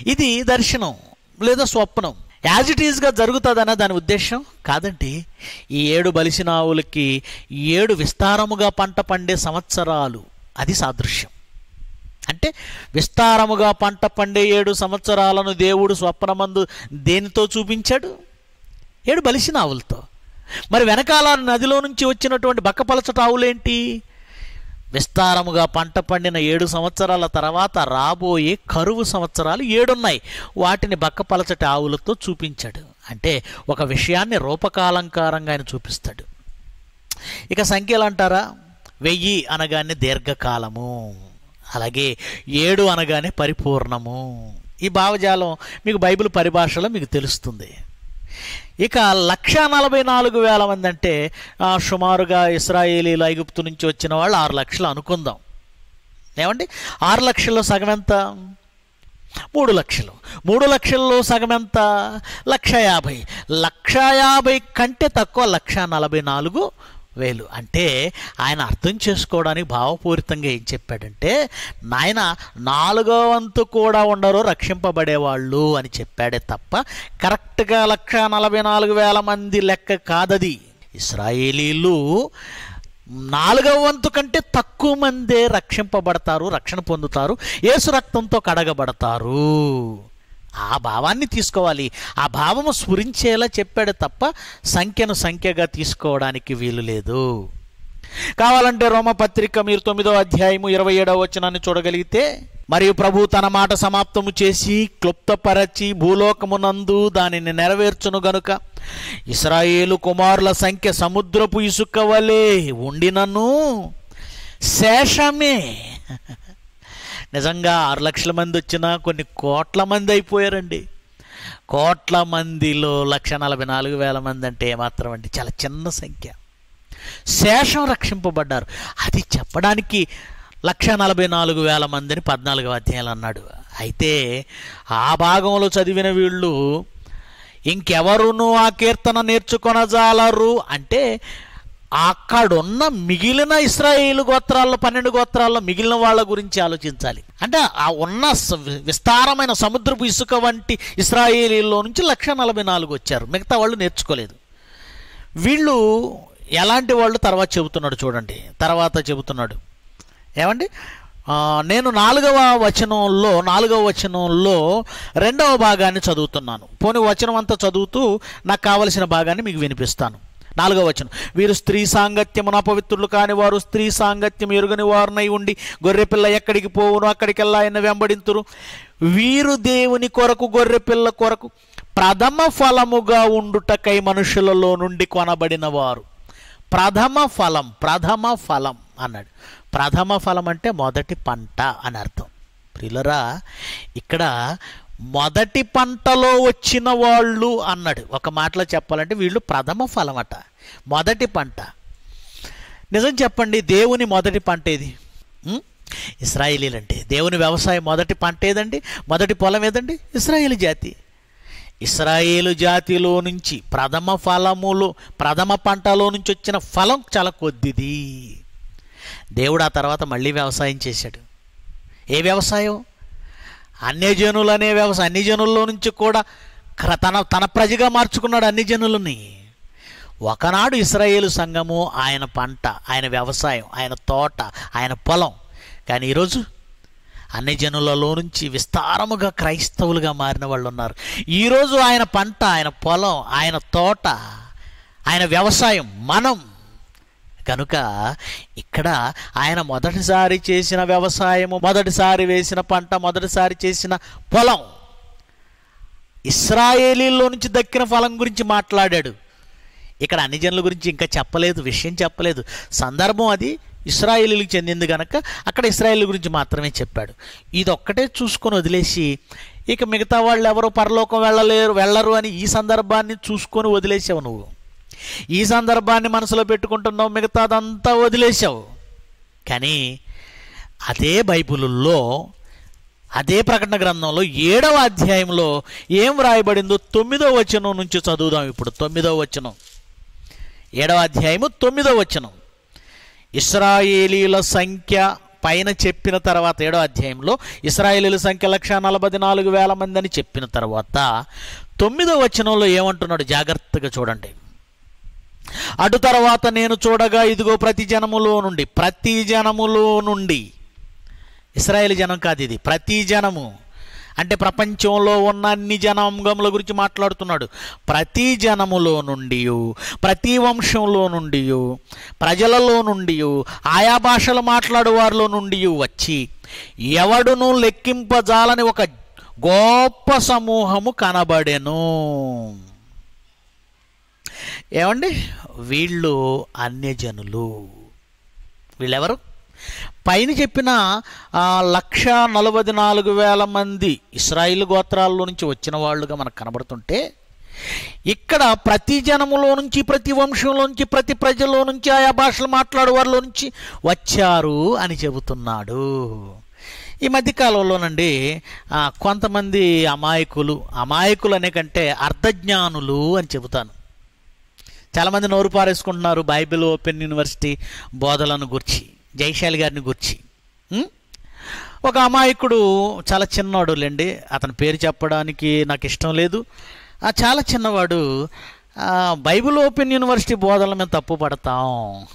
ఇది దర్శనం లేదా స్వప్నం. యాజ్ ఇట్ ఈజ్గా జరుగుతుందన్న దాని ఉద్దేశం కాదండి. ఈ ఏడు బలిసిన ఆవులకి ఏడు విస్తారముగా పంట పండే సంవత్సరాలు అది సాదృశ్యం. అంటే విస్తారముగా పంట పండే ఏడు సంవత్సరాలను దేవుడు స్వప్నమందు దేనితో చూపించాడు? ఏడు బలిసిన ఆవులతో మరి వెనకాల నదిలో నుంచి వచ్చినటువంటి బక్కపలచట ఆవులేంటి విస్తారముగా పంట పండిన ఏడు సంవత్సరాల తర్వాత రాబోయే కరువు సంవత్సరాలు ఏడున్నాయి. వాటిని బక్కపలచటి ఆవులతో చూపించాడు. అంటే ఒక విషయాన్ని రూపకాలంకారంగా ఆయన చూపిస్తాడు. ఇక సంఖ్యలు అంటారా? వెయ్యి అనగానే దీర్ఘకాలము. అలాగే ఏడు అనగానే పరిపూర్ణము. ఈ భావజాలం మీకు బైబిల్ పరిభాషలో మీకు తెలుస్తుంది. ఇక లక్ష నలభై నాలుగు వేల మంది అంటే సుమారుగా ఇస్రాయేలీలు ఐగుప్తు నుంచి వచ్చిన వాళ్ళు ఆరు లక్షలు అనుకుందాం. ఏమండి? ఆరు లక్షల్లో సగం ఎంత? మూడు లక్షలు. మూడు లక్షల్లో సగం ఎంత? లక్ష యాభై. లక్ష యాభై కంటే తక్కువ లక్ష నలభై నాలుగు వేలు. అంటే ఆయన అర్థం చేసుకోవడానికి భావపూరితంగా ఏం చెప్పాడంటే నాయన నాలుగో వంతు కూడా ఉండరు రక్షింపబడేవాళ్ళు అని చెప్పాడే తప్ప కరెక్ట్గా లక్ష నలభై నాలుగు వేల మంది లెక్క కాదది. ఇస్రాయేలీలు నాలుగవ వంతు కంటే తక్కువ మందే రక్షింపబడతారు రక్షణ పొందుతారు. యేసు రక్తంతో కడగబడతారు. ఆ భావాన్ని తీసుకోవాలి. ఆ భావము స్ఫురించేలా చెప్పాడు తప్ప సంఖ్యను సంఖ్యగా తీసుకోవడానికి వీలు లేదు. కావాలంటే రోమపత్రిక మీరు తొమ్మిదో అధ్యాయము ఇరవై ఏడవ వచనాన్ని చూడగలిగితే మరియు ప్రభు తన మాట సమాప్తము చేసి క్లుప్తపరచి భూలోకమునందు దానిని నెరవేర్చును గనుక. ఇస్రాయేలు కుమారుల సంఖ్య సముద్రపు ఇసుక వలె ఉండినను శేషమే. నిజంగా ఆరు లక్షల మంది వచ్చినా కొన్ని కోట్ల మంది అయిపోయారండి. కోట్ల మందిలో లక్ష నలభై నాలుగు వేల మంది అంటే ఏమాత్రం అండి చాలా చిన్న సంఖ్య. శేషం రక్షింపబడ్డారు. అది చెప్పడానికి లక్ష నలభై నాలుగు వేల మందిని పద్నాలుగు అధ్యాయాలు అన్నాడు. అయితే ఆ భాగంలో చదివిన వీళ్ళు ఇంకెవరును ఆ కీర్తన నేర్చుకొనజాలరు? అంటే అక్కడున్న మిగిలిన ఇస్రాయేలు గోత్రాల్లో పన్నెండు గోత్రాల్లో మిగిలిన వాళ్ళ గురించి ఆలోచించాలి. అంటే ఆ ఉన్న విస్తారమైన సముద్రపు ఇసుక వంటి ఇస్రాయేలీలో నుంచి లక్ష నలభై నాలుగు వచ్చారు. మిగతా వాళ్ళు నేర్చుకోలేదు. వీళ్ళు ఎలాంటి వాళ్ళు తర్వాత చెబుతున్నాడు చూడండి. తర్వాత చెబుతున్నాడు. ఏమండి? నేను నాలుగవ వచనంలో నాలుగవ వచనంలో రెండవ భాగాన్ని చదువుతున్నాను. పోనీ వచనం అంతా చదువుతూ నాకు కావలసిన భాగాన్ని మీకు వినిపిస్తాను. నాలుగవ వచనం. వీరు స్త్రీ సాంగత్యమున అపవిత్రులు కాని వారు స్త్రీ సాంగత్యం ఎరుగని వారునై ఉండి గొర్రెపిల్ల ఎక్కడికి పోవును అక్కడికెల్లా ఆయన వెంబడింతురు. వీరు దేవుని కొరకు గొర్రెపిల్ల కొరకు ప్రథమ ఫలముగా ఉండుటకై మనుషులలో నుండి కొనబడిన వారు ప్రథమ ఫలం ప్రథమ ఫలం అన్నాడు. ప్రథమ ఫలం అంటే మొదటి పంట అని అర్థం. ప్రిలరా ఇక్కడ మొదటి పంటలో వచ్చిన వాళ్ళు అన్నాడు. ఒక మాటలో చెప్పాలంటే వీళ్ళు ప్రథమ ఫలం అట మొదటి పంట. నిజం చెప్పండి దేవుని మొదటి పంట ఏది? ఉం? దేవుని వ్యవసాయం మొదటి పంట ఏదండి? మొదటి పొలం ఏదండి? ఇస్రాయేల్ జాతి. ఇస్రాయేలు జాతిలో నుంచి ప్రథమ ఫలములు ప్రథమ పంటలో నుంచి వచ్చిన ఫలం చాలా కొద్దిది. దేవుడు ఆ తర్వాత మళ్ళీ వ్యవసాయం చేశాడు. ఏ వ్యవసాయం? అన్యజనులు అనే వ్యవస్థ అన్ని జనుల్లో నుంచి కూడా క్ర- తన తన ప్రజగా మార్చుకున్నాడు అన్ని జనులని ఒకనాడు ఇస్రాయేలు సంఘము ఆయన పంట ఆయన వ్యవసాయం ఆయన తోట ఆయన పొలం. కానీ ఈరోజు అన్ని జనులలో నుంచి విస్తారముగా క్రైస్తవులుగా మారిన వాళ్ళు ఉన్నారు. ఈరోజు ఆయన పంట ఆయన పొలం ఆయన తోట ఆయన వ్యవసాయం మనం కనుక ఇక్కడ ఆయన మొదటిసారి చేసిన వ్యవసాయము మొదటిసారి వేసిన పంట మొదటిసారి చేసిన పొలం ఇస్రాయేలీలో నుంచి దక్కిన ఫలం గురించి మాట్లాడాడు. ఇక్కడ అన్ని జనుల గురించి ఇంకా చెప్పలేదు విషయం చెప్పలేదు. సందర్భం అది ఇస్రాయేలీలకు చెందింది కనుక అక్కడ ఇస్రాయేల్ గురించి మాత్రమే చెప్పాడు. ఇది ఒక్కటే చూసుకొని వదిలేసి ఇక మిగతా వాళ్ళు ఎవరు పరలోకం వెళ్ళలేరు వెళ్ళరు అని ఈ సందర్భాన్ని చూసుకొని వదిలేసావు నువ్వు. ఈ సందర్భాన్ని మనసులో పెట్టుకుంటున్నావు మిగతాదంతా వదిలేసావు కానీ అదే బైబిల్లో అదే ప్రకటన గ్రంథంలో ఏడవ అధ్యాయంలో ఏం వ్రాయబడిందో తొమ్మిదో వచనం నుంచి చదువుదాం ఇప్పుడు తొమ్మిదో వచనం. ఏడవ అధ్యాయము తొమ్మిదో వచనం. ఇస్రాయేలీల సంఖ్య పైన చెప్పిన తర్వాత ఏడో అధ్యాయంలో ఇస్రాయేలీల సంఖ్య లక్ష నలభై నాలుగు వేల మంది అని చెప్పిన తర్వాత తొమ్మిదో వచనంలో ఏమంటున్నాడు? జాగ్రత్తగా చూడండి. అటు తర్వాత నేను చూడగా ఇదిగో ప్రతి జనములో నుండి ప్రతి జనములో నుండి ఇస్రాయేల్ జనం కాదు ఇది ప్రతి జనము అంటే ప్రపంచంలో ఉన్న అన్ని జనాంగముల గురించి మాట్లాడుతున్నాడు. ప్రతి జనములో నుండి ప్రతి వంశంలో నుండి ప్రజలలో నుండి ఆయా భాషలు మాట్లాడు వారిలో నుండి వచ్చి ఎవడును లెక్కింపజాలని ఒక గొప్ప సమూహము కనబడెను. ఏమండి? వీళ్ళు అన్యజనులు. వీళ్ళెవరు? పైన చెప్పిన లక్ష నలభై నాలుగు వేల మంది ఇస్రాయిల్ గోత్రాల్లో నుంచి వచ్చిన వాళ్ళుగా మనకు కనబడుతుంటే ఇక్కడ ప్రతి జనములో నుంచి ప్రతి వంశంలో నుంచి ప్రతి ప్రజల్లో నుంచి ఆయా భాషలు మాట్లాడే వారిలో నుంచి వచ్చారు అని చెబుతున్నాడు. ఈ మధ్యకాలంలోనండి కొంతమంది అమాయకులు అమాయకులు అనే కంటే అర్ధజ్ఞానులు అని చెబుతాను. చాలామంది నోరు పారేసుకుంటున్నారు బైబిల్ ఓపెన్ యూనివర్సిటీ బోధలను గుర్చి జైశాలి గారిని గుర్చి. ఒక అమాయకుడు చాలా చిన్నవాడు లేండి అతని పేరు చెప్పడానికి నాకు ఇష్టం లేదు. ఆ, చాలా చిన్నవాడు బైబిల్ ఓపెన్ యూనివర్సిటీ బోధనలు మేము తప్పు పడతాం.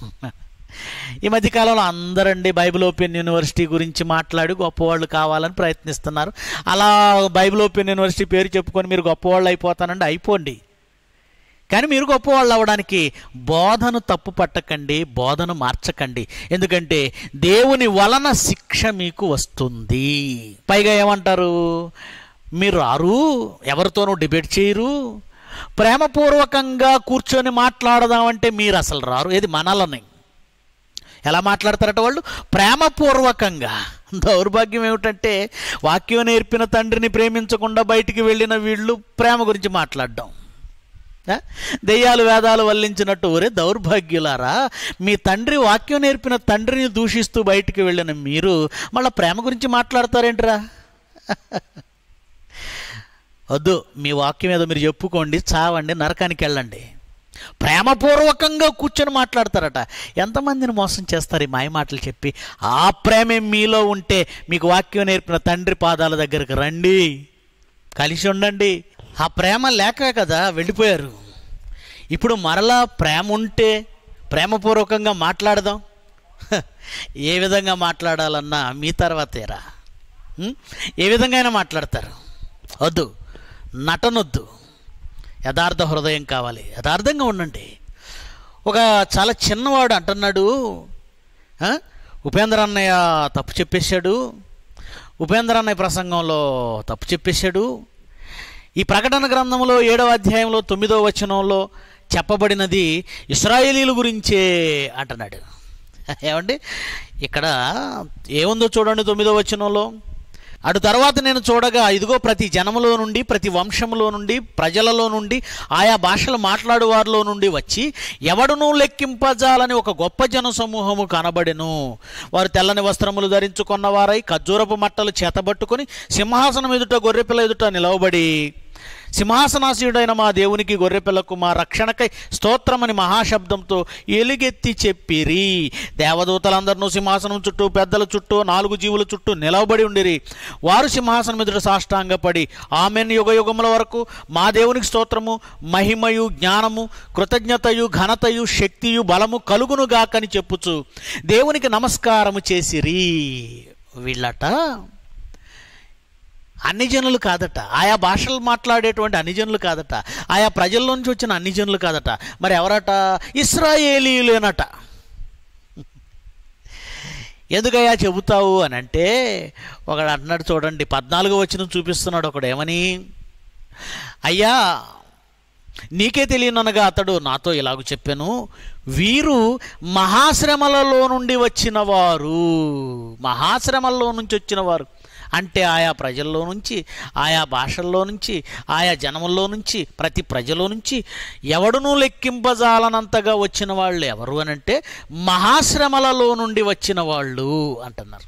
ఈ మధ్యకాలంలో అందరండి బైబిల్ ఓపెన్ యూనివర్సిటీ గురించి మాట్లాడి గొప్పవాళ్ళు కావాలని ప్రయత్నిస్తున్నారు. అలా బైబిల్ ఓపెన్ యూనివర్సిటీ పేరు చెప్పుకొని మీరు గొప్పవాళ్ళు అయిపోతానండి అయిపోండి. కానీ మీరు గొప్పవాళ్ళు అవ్వడానికి బోధను తప్పు పట్టకండి బోధను మార్చకండి. ఎందుకంటే దేవుని వలన శిక్ష మీకు వస్తుంది. పైగా ఏమంటారు? మీరు రారు ఎవరితోనూ డిబేట్ చేయరు. ప్రేమపూర్వకంగా కూర్చొని మాట్లాడదామంటే మీరు అసలు రారు. ఏది మనలని. ఎలా మాట్లాడతారట వాళ్ళు? ప్రేమపూర్వకంగా. దౌర్భాగ్యం ఏమిటంటే వాక్యం నేర్పిన తండ్రిని ప్రేమించకుండా బయటికి వెళ్ళిన వీళ్ళు ప్రేమ గురించి మాట్లాడడం. దెయ్యాలు వేదాలు వల్లించినట్టు ఒరే దౌర్భాగ్యులారా మీ తండ్రి వాక్యం నేర్పిన తండ్రిని దూషిస్తూ బయటికి వెళ్ళిన మీరు మళ్ళీ ప్రేమ గురించి మాట్లాడతారేంట్రా? వద్దు మీ వాక్యం ఏదో మీరు చెప్పుకోండి చావండి నరకానికి వెళ్ళండి. ప్రేమపూర్వకంగా కూర్చొని మాట్లాడతారట. ఎంతమందిని మోసం చేస్తారు ఈ మాయ మాటలు చెప్పి? ఆ ప్రేమే మీలో ఉంటే మీకు వాక్యం నేర్పిన తండ్రి పాదాల దగ్గరికి రండి. కలిసి ఉండండి. ఆ ప్రేమ లేక కదా వెళ్ళిపోయారు. ఇప్పుడు మరలా ప్రేమ ఉంటే ప్రేమపూర్వకంగా మాట్లాడదాం. ఏ విధంగా మాట్లాడాలన్నా మీ తర్వాతేరా. ఏ విధంగా అయినా మాట్లాడతారు. వద్దు. నటనొద్దు. యథార్థ హృదయం కావాలి. యథార్థంగా ఉండండి. ఒక చాలా చిన్నవాడు అంటున్నాడు. ఉపేంద్ర అన్నయ్య తప్పు చెప్పేశాడు. ఉపేంద్ర అన్నయ్య ప్రసంగంలో తప్పు చెప్పేశాడు. ఈ ప్రకటన గ్రంథంలో ఏడవ అధ్యాయంలో తొమ్మిదవ వచనంలో చెప్పబడినది ఇస్రాయేలీల గురించే అంటున్నాడు. ఏమండి? ఇక్కడ ఏముందో చూడండి తొమ్మిదవ వచనంలో. అటు తర్వాత నేను చూడగా ఇదిగో ప్రతి జనములో నుండి ప్రతి వంశములో నుండి ప్రజలలో నుండి ఆయా భాషలు మాట్లాడు వారిలో నుండి వచ్చి ఎవడునూ లెక్కింపజాలని ఒక గొప్ప జన సమూహము కనబడెను. వారు తెల్లని వస్త్రములు ధరించుకున్న వారై ఖర్జూరపు మట్టలు చేతబట్టుకొని సింహాసనం ఎదుట గొర్రెపిల్ల ఎదుట నిలవబడి సింహాసనాసీయుడైన మా దేవునికి గొర్రెపిల్లకు మా రక్షణకై స్తోత్రమని మహాశబ్దంతో ఎలుగెత్తి చెప్పిరి. దేవదూతలందరినూ సింహాసనం చుట్టూ పెద్దల చుట్టూ నాలుగు జీవుల చుట్టూ నిలవబడి ఉండిరి. వారు సింహాసనం ఎదుట సాష్టాంగపడి ఆమెన్ యుగ యుగముల వరకు మా దేవునికి స్తోత్రము మహిమయు జ్ఞానము కృతజ్ఞతయు ఘనతయు శక్తియు బలము కలుగునుగాకని చెప్పుచు దేవునికి నమస్కారము చేసిరి. వీళ్ళట అన్ని జనులు కాదట. ఆయా భాషలు మాట్లాడేటువంటి అన్ని జనులు కాదట. ఆయా ప్రజల్లో నుంచి వచ్చిన అన్ని జనులు కాదట. మరి ఎవరట? ఇస్రాయేలీలేనట. ఎందుకయ్యా చెబుతావు అని అంటే ఒకడు అంటున్నాడు చూడండి పద్నాలుగు వచ్చిన చూపిస్తున్నాడు ఒకడు ఏమని? అయ్యా నీకే తెలియననగా అతడు నాతో ఇలాగ చెప్పాను వీరు మహాశ్రమలలో నుండి వచ్చిన వారు మహాశ్రమల్లో నుంచి వచ్చిన వారు అంటే ఆయా ప్రజల్లో నుంచి ఆయా భాషల్లో నుంచి ఆయా జనముల్లో నుంచి ప్రతి ప్రజలో నుంచి ఎవడునూ లెక్కింపజాలనంతగా వచ్చిన వాళ్ళు ఎవరు అని అంటే మహాశ్రమలలో నుండి వచ్చిన వాళ్ళు అంటున్నారు.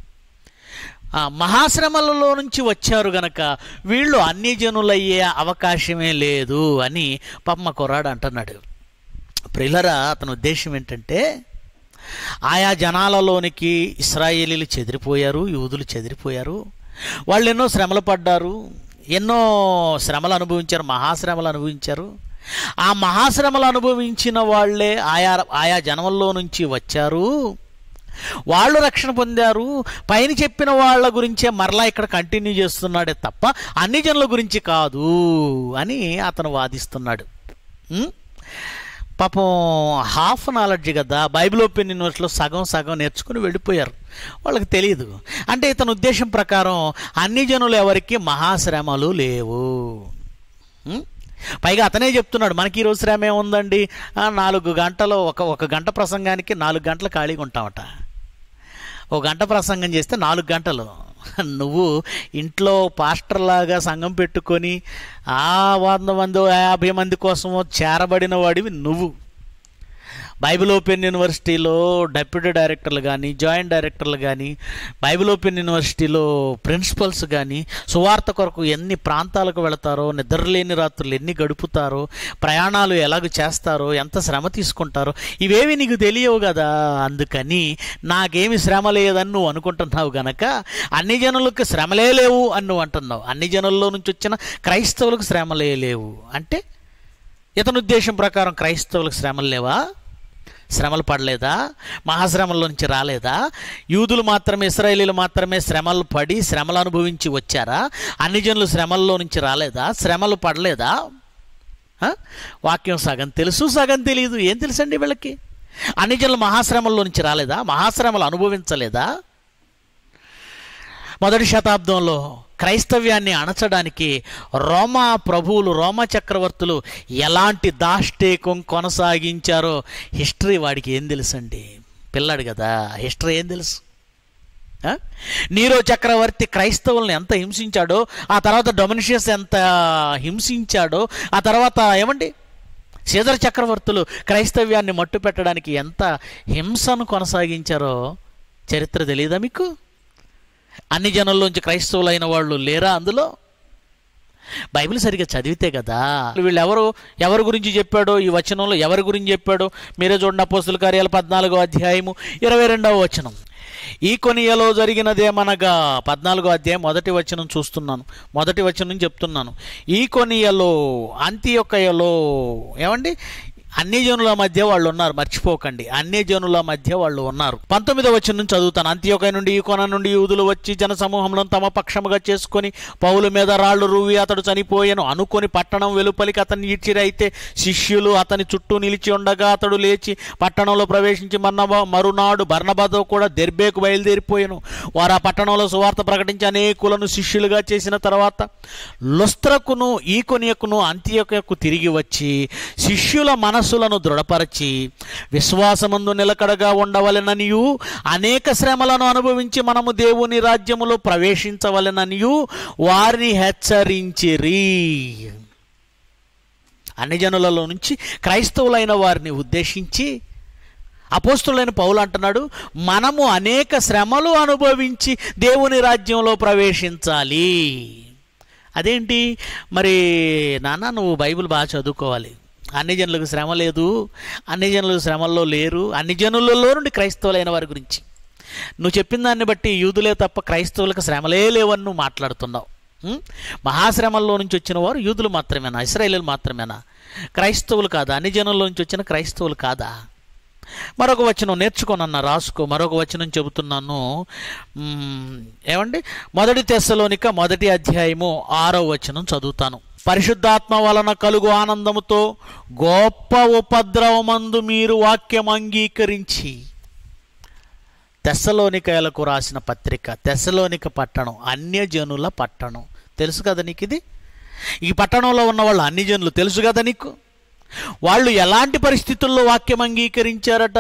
మహాశ్రమలలో నుంచి వచ్చారు గనక వీళ్ళు అన్ని జనులయ్యే అవకాశమే లేదు అని పమ్మ కుర్రాడు అంటున్నాడు. ప్రిలరా అతని ఉద్దేశం ఏంటంటే ఆయా జనాలలోనికి ఇస్రాయేలీలు చెదిరిపోయారు యూదులు చెదిరిపోయారు వాళ్ళు ఎన్నో శ్రమలు పడ్డారు ఎన్నో శ్రమలు అనుభవించారు మహాశ్రమలు అనుభవించారు. ఆ మహాశ్రమలు అనుభవించిన వాళ్ళే ఆయా ఆయా జన్మల్లో నుంచి వచ్చారు. వాళ్ళు రక్షణ పొందారు. పైన చెప్పిన వాళ్ళ గురించే మరలా ఇక్కడ కంటిన్యూ చేస్తున్నాడే తప్ప అన్ని జనుల గురించి కాదు అని అతను వాదిస్తున్నాడు. పాపం హాఫ్ నాలెడ్జ్ కదా. బైబిల్ ఓపెన్ యూనివర్సిటీలో సగం సగం నేర్చుకుని వెళ్ళిపోయారు. వాళ్ళకి తెలియదు అంటే ఇతని ఉద్దేశం ప్రకారం అన్ని జనులు ఎవరికి మహాశ్రమలు లేవు. పైగా అతనే చెప్తున్నాడు మనకి ఈరోజు శ్రమ ఏముందండి? నాలుగు గంటలు ఒక ఒక గంట ప్రసంగానికి నాలుగు గంటలు ఖాళీగా ఉంటామట ఒక గంట ప్రసంగం చేస్తే నాలుగు గంటలు. నువ్వు ఇంట్లో పాస్టర్ లాగా సంఘం పెట్టుకొని ఆ వంద మంది యాభై మంది కోసము చేరబడిన వాడివి నువ్వు. బైబిల్ ఓపెన్ యూనివర్సిటీలో డెప్యూటీ డైరెక్టర్లు కానీ జాయింట్ డైరెక్టర్లు కానీ బైబిల్ ఓపెన్ యూనివర్సిటీలో ప్రిన్సిపల్స్ కానీ సువార్త కొరకు ఎన్ని ప్రాంతాలకు వెళతారో నిద్రలేని రాత్రులు ఎన్ని గడుపుతారో ప్రయాణాలు ఎలాగ చేస్తారో ఎంత శ్రమ తీసుకుంటారో ఇవేవి నీకు తెలియవు కదా? అందుకని నాకేమి శ్రమ లేదని నువ్వు అనుకుంటున్నావు గనక అన్ని జనులకు శ్రమలే లేవు అని నువ్వు అంటున్నావు. అన్ని జనుల్లో నుంచి వచ్చిన క్రైస్తవులకు శ్రమలే లేవు. అంటే ఇతని ఉద్దేశం ప్రకారం క్రైస్తవులకు శ్రమలు లేవా? శ్రమలు పడలేదా? మహాశ్రమల నుంచి రాలేదా? యూదులు మాత్రమే ఇస్రాయేలీలు మాత్రమే శ్రమలు పడి శ్రమలు అనుభవించి వచ్చారా? అన్ని జనులు శ్రమల్లో నుంచి రాలేదా? శ్రమలు పడలేదా? వాక్యం సగం తెలుసు సగం తెలియదు. ఏం తెలుసండి వీళ్ళకి? అన్ని జనులు మహాశ్రమంలో నుంచి రాలేదా? మహాశ్రమలు అనుభవించలేదా? మొదటి శతాబ్దంలో క్రైస్తవ్యాన్ని అణచడానికి రోమా ప్రభువులు రోమా చక్రవర్తులు ఎలాంటి దాష్టీకం కొనసాగించారో హిస్టరీ వాడికి ఏం తెలుసండి? పిల్లాడు కదా హిస్టరీ ఏం తెలుసు? నీరో చక్రవర్తి క్రైస్తవుల్ని ఎంత హింసించాడో ఆ తర్వాత డొమినిషియస్ ఎంత హింసించాడో ఆ తర్వాత ఏమండి? సీజర్ చక్రవర్తులు క్రైస్తవ్యాన్ని మట్టు పెట్టడానికి ఎంత హింసను కొనసాగించారో చరిత్ర తెలియదా మీకు? అన్ని జనంలోంచి క్రైస్తవులైన వాళ్ళు లేరా అందులో? బైబిల్ సరిగ్గా చదివితే కదా. వీళ్ళు ఎవరు ఎవరి గురించి చెప్పాడో ఈ వచనంలో ఎవరి గురించి చెప్పాడో? మీరే చూడండి అపోస్తుల కార్యాలు పద్నాలుగో అధ్యాయము ఇరవై రెండవ వచనం. ఈ కొనియలో జరిగినదేమనగా పద్నాలుగో అధ్యాయం మొదటి వచనం చూస్తున్నాను. మొదటి వచనం చెప్తున్నాను. ఈ కొనియలో అంత్యొక్కయలో ఏమండి? అన్ని జనుల మధ్య వాళ్ళు ఉన్నారు మర్చిపోకండి. అన్ని జనుల మధ్య వాళ్ళు ఉన్నారు. పంతొమ్మిదో వచ్చిన నుంచి చదువుతాను. అంత్యోక నుండి ఈ కొన నుండి యూదులు వచ్చి జన సమూహంలో తమ పక్షముగా చేసుకొని పౌలు మీద రాళ్ళు రువి అతడు చనిపోయాను. అనుకొని పట్టణం వెలుపలికి అతన్ని ఈడ్చిరైతే శిష్యులు అతని చుట్టూ నిలిచి ఉండగా అతడు లేచి పట్టణంలో ప్రవేశించి మన్నబ మరునాడు బర్ణబాతో కూడా దెర్బేకు బయలుదేరిపోయాను. వారు ఆ పట్టణంలో సువార్త ప్రకటించి అనేకులను శిష్యులుగా చేసిన తర్వాత లుస్త్రకును ఈకొనియకును అంత్యకు తిరిగి వచ్చి శిష్యుల మన మనస్సులను దృఢపరచి విశ్వాసమందు నిలకడగా ఉండవలెననియు అనేక శ్రమలను అనుభవించి మనము దేవుని రాజ్యములో ప్రవేశించవలెననియు వారిని హెచ్చరించిరి. అన్ని జనులలో నుంచి క్రైస్తవులైన వారిని ఉద్దేశించి అపోస్తులైన పౌలు అంటున్నాడు మనము అనేక శ్రమలు అనుభవించి దేవుని రాజ్యంలో ప్రవేశించాలి. అదేంటి? మరి నాన్న నువ్వు బైబిల్ బాగా చదువుకోవాలి. అన్ని జనులకు శ్రమ లేదు అన్ని జనులకు శ్రమల్లో లేరు అన్ని జనులలో నుండి క్రైస్తవులైన వారి గురించి. నువ్వు చెప్పిన దాన్ని బట్టి యూదులే తప్ప క్రైస్తవులకు శ్రమలే లేవని నువ్వు మాట్లాడుతున్నావు. మహాశ్రమంలో మహాశ్రమల్లో నుంచి వచ్చిన వారు యూదులు మాత్రమేనా? ఇస్రాయేలీలు మాత్రమేనా? క్రైస్తవులు కాదా? అన్ని జనుల్లో నుంచి వచ్చిన క్రైస్తవులు కాదా? మరొక వచనం నేర్చుకోనన్న రాసుకో. మరొక వచనం చెబుతున్నాను. ఏమండి? మొదటి తెస్సలోనిక మొదటి అధ్యాయము ఆరో వచనం చదువుతాను. పరిశుద్ధాత్మ వలన కలుగు ఆనందముతో గొప్ప ఉపద్రవమందు మీరు వాక్యం అంగీకరించి తెసలోనికలకు రాసిన పత్రిక తెసలోనిక పట్టణం అన్యజనుల పట్టణం. తెలుసు కదా నీకు ఇది? ఈ పట్టణంలో ఉన్న వాళ్ళు అన్ని జనులు తెలుసు కదా నీకు? వాళ్ళు ఎలాంటి పరిస్థితుల్లో వాక్యం అంగీకరించారట?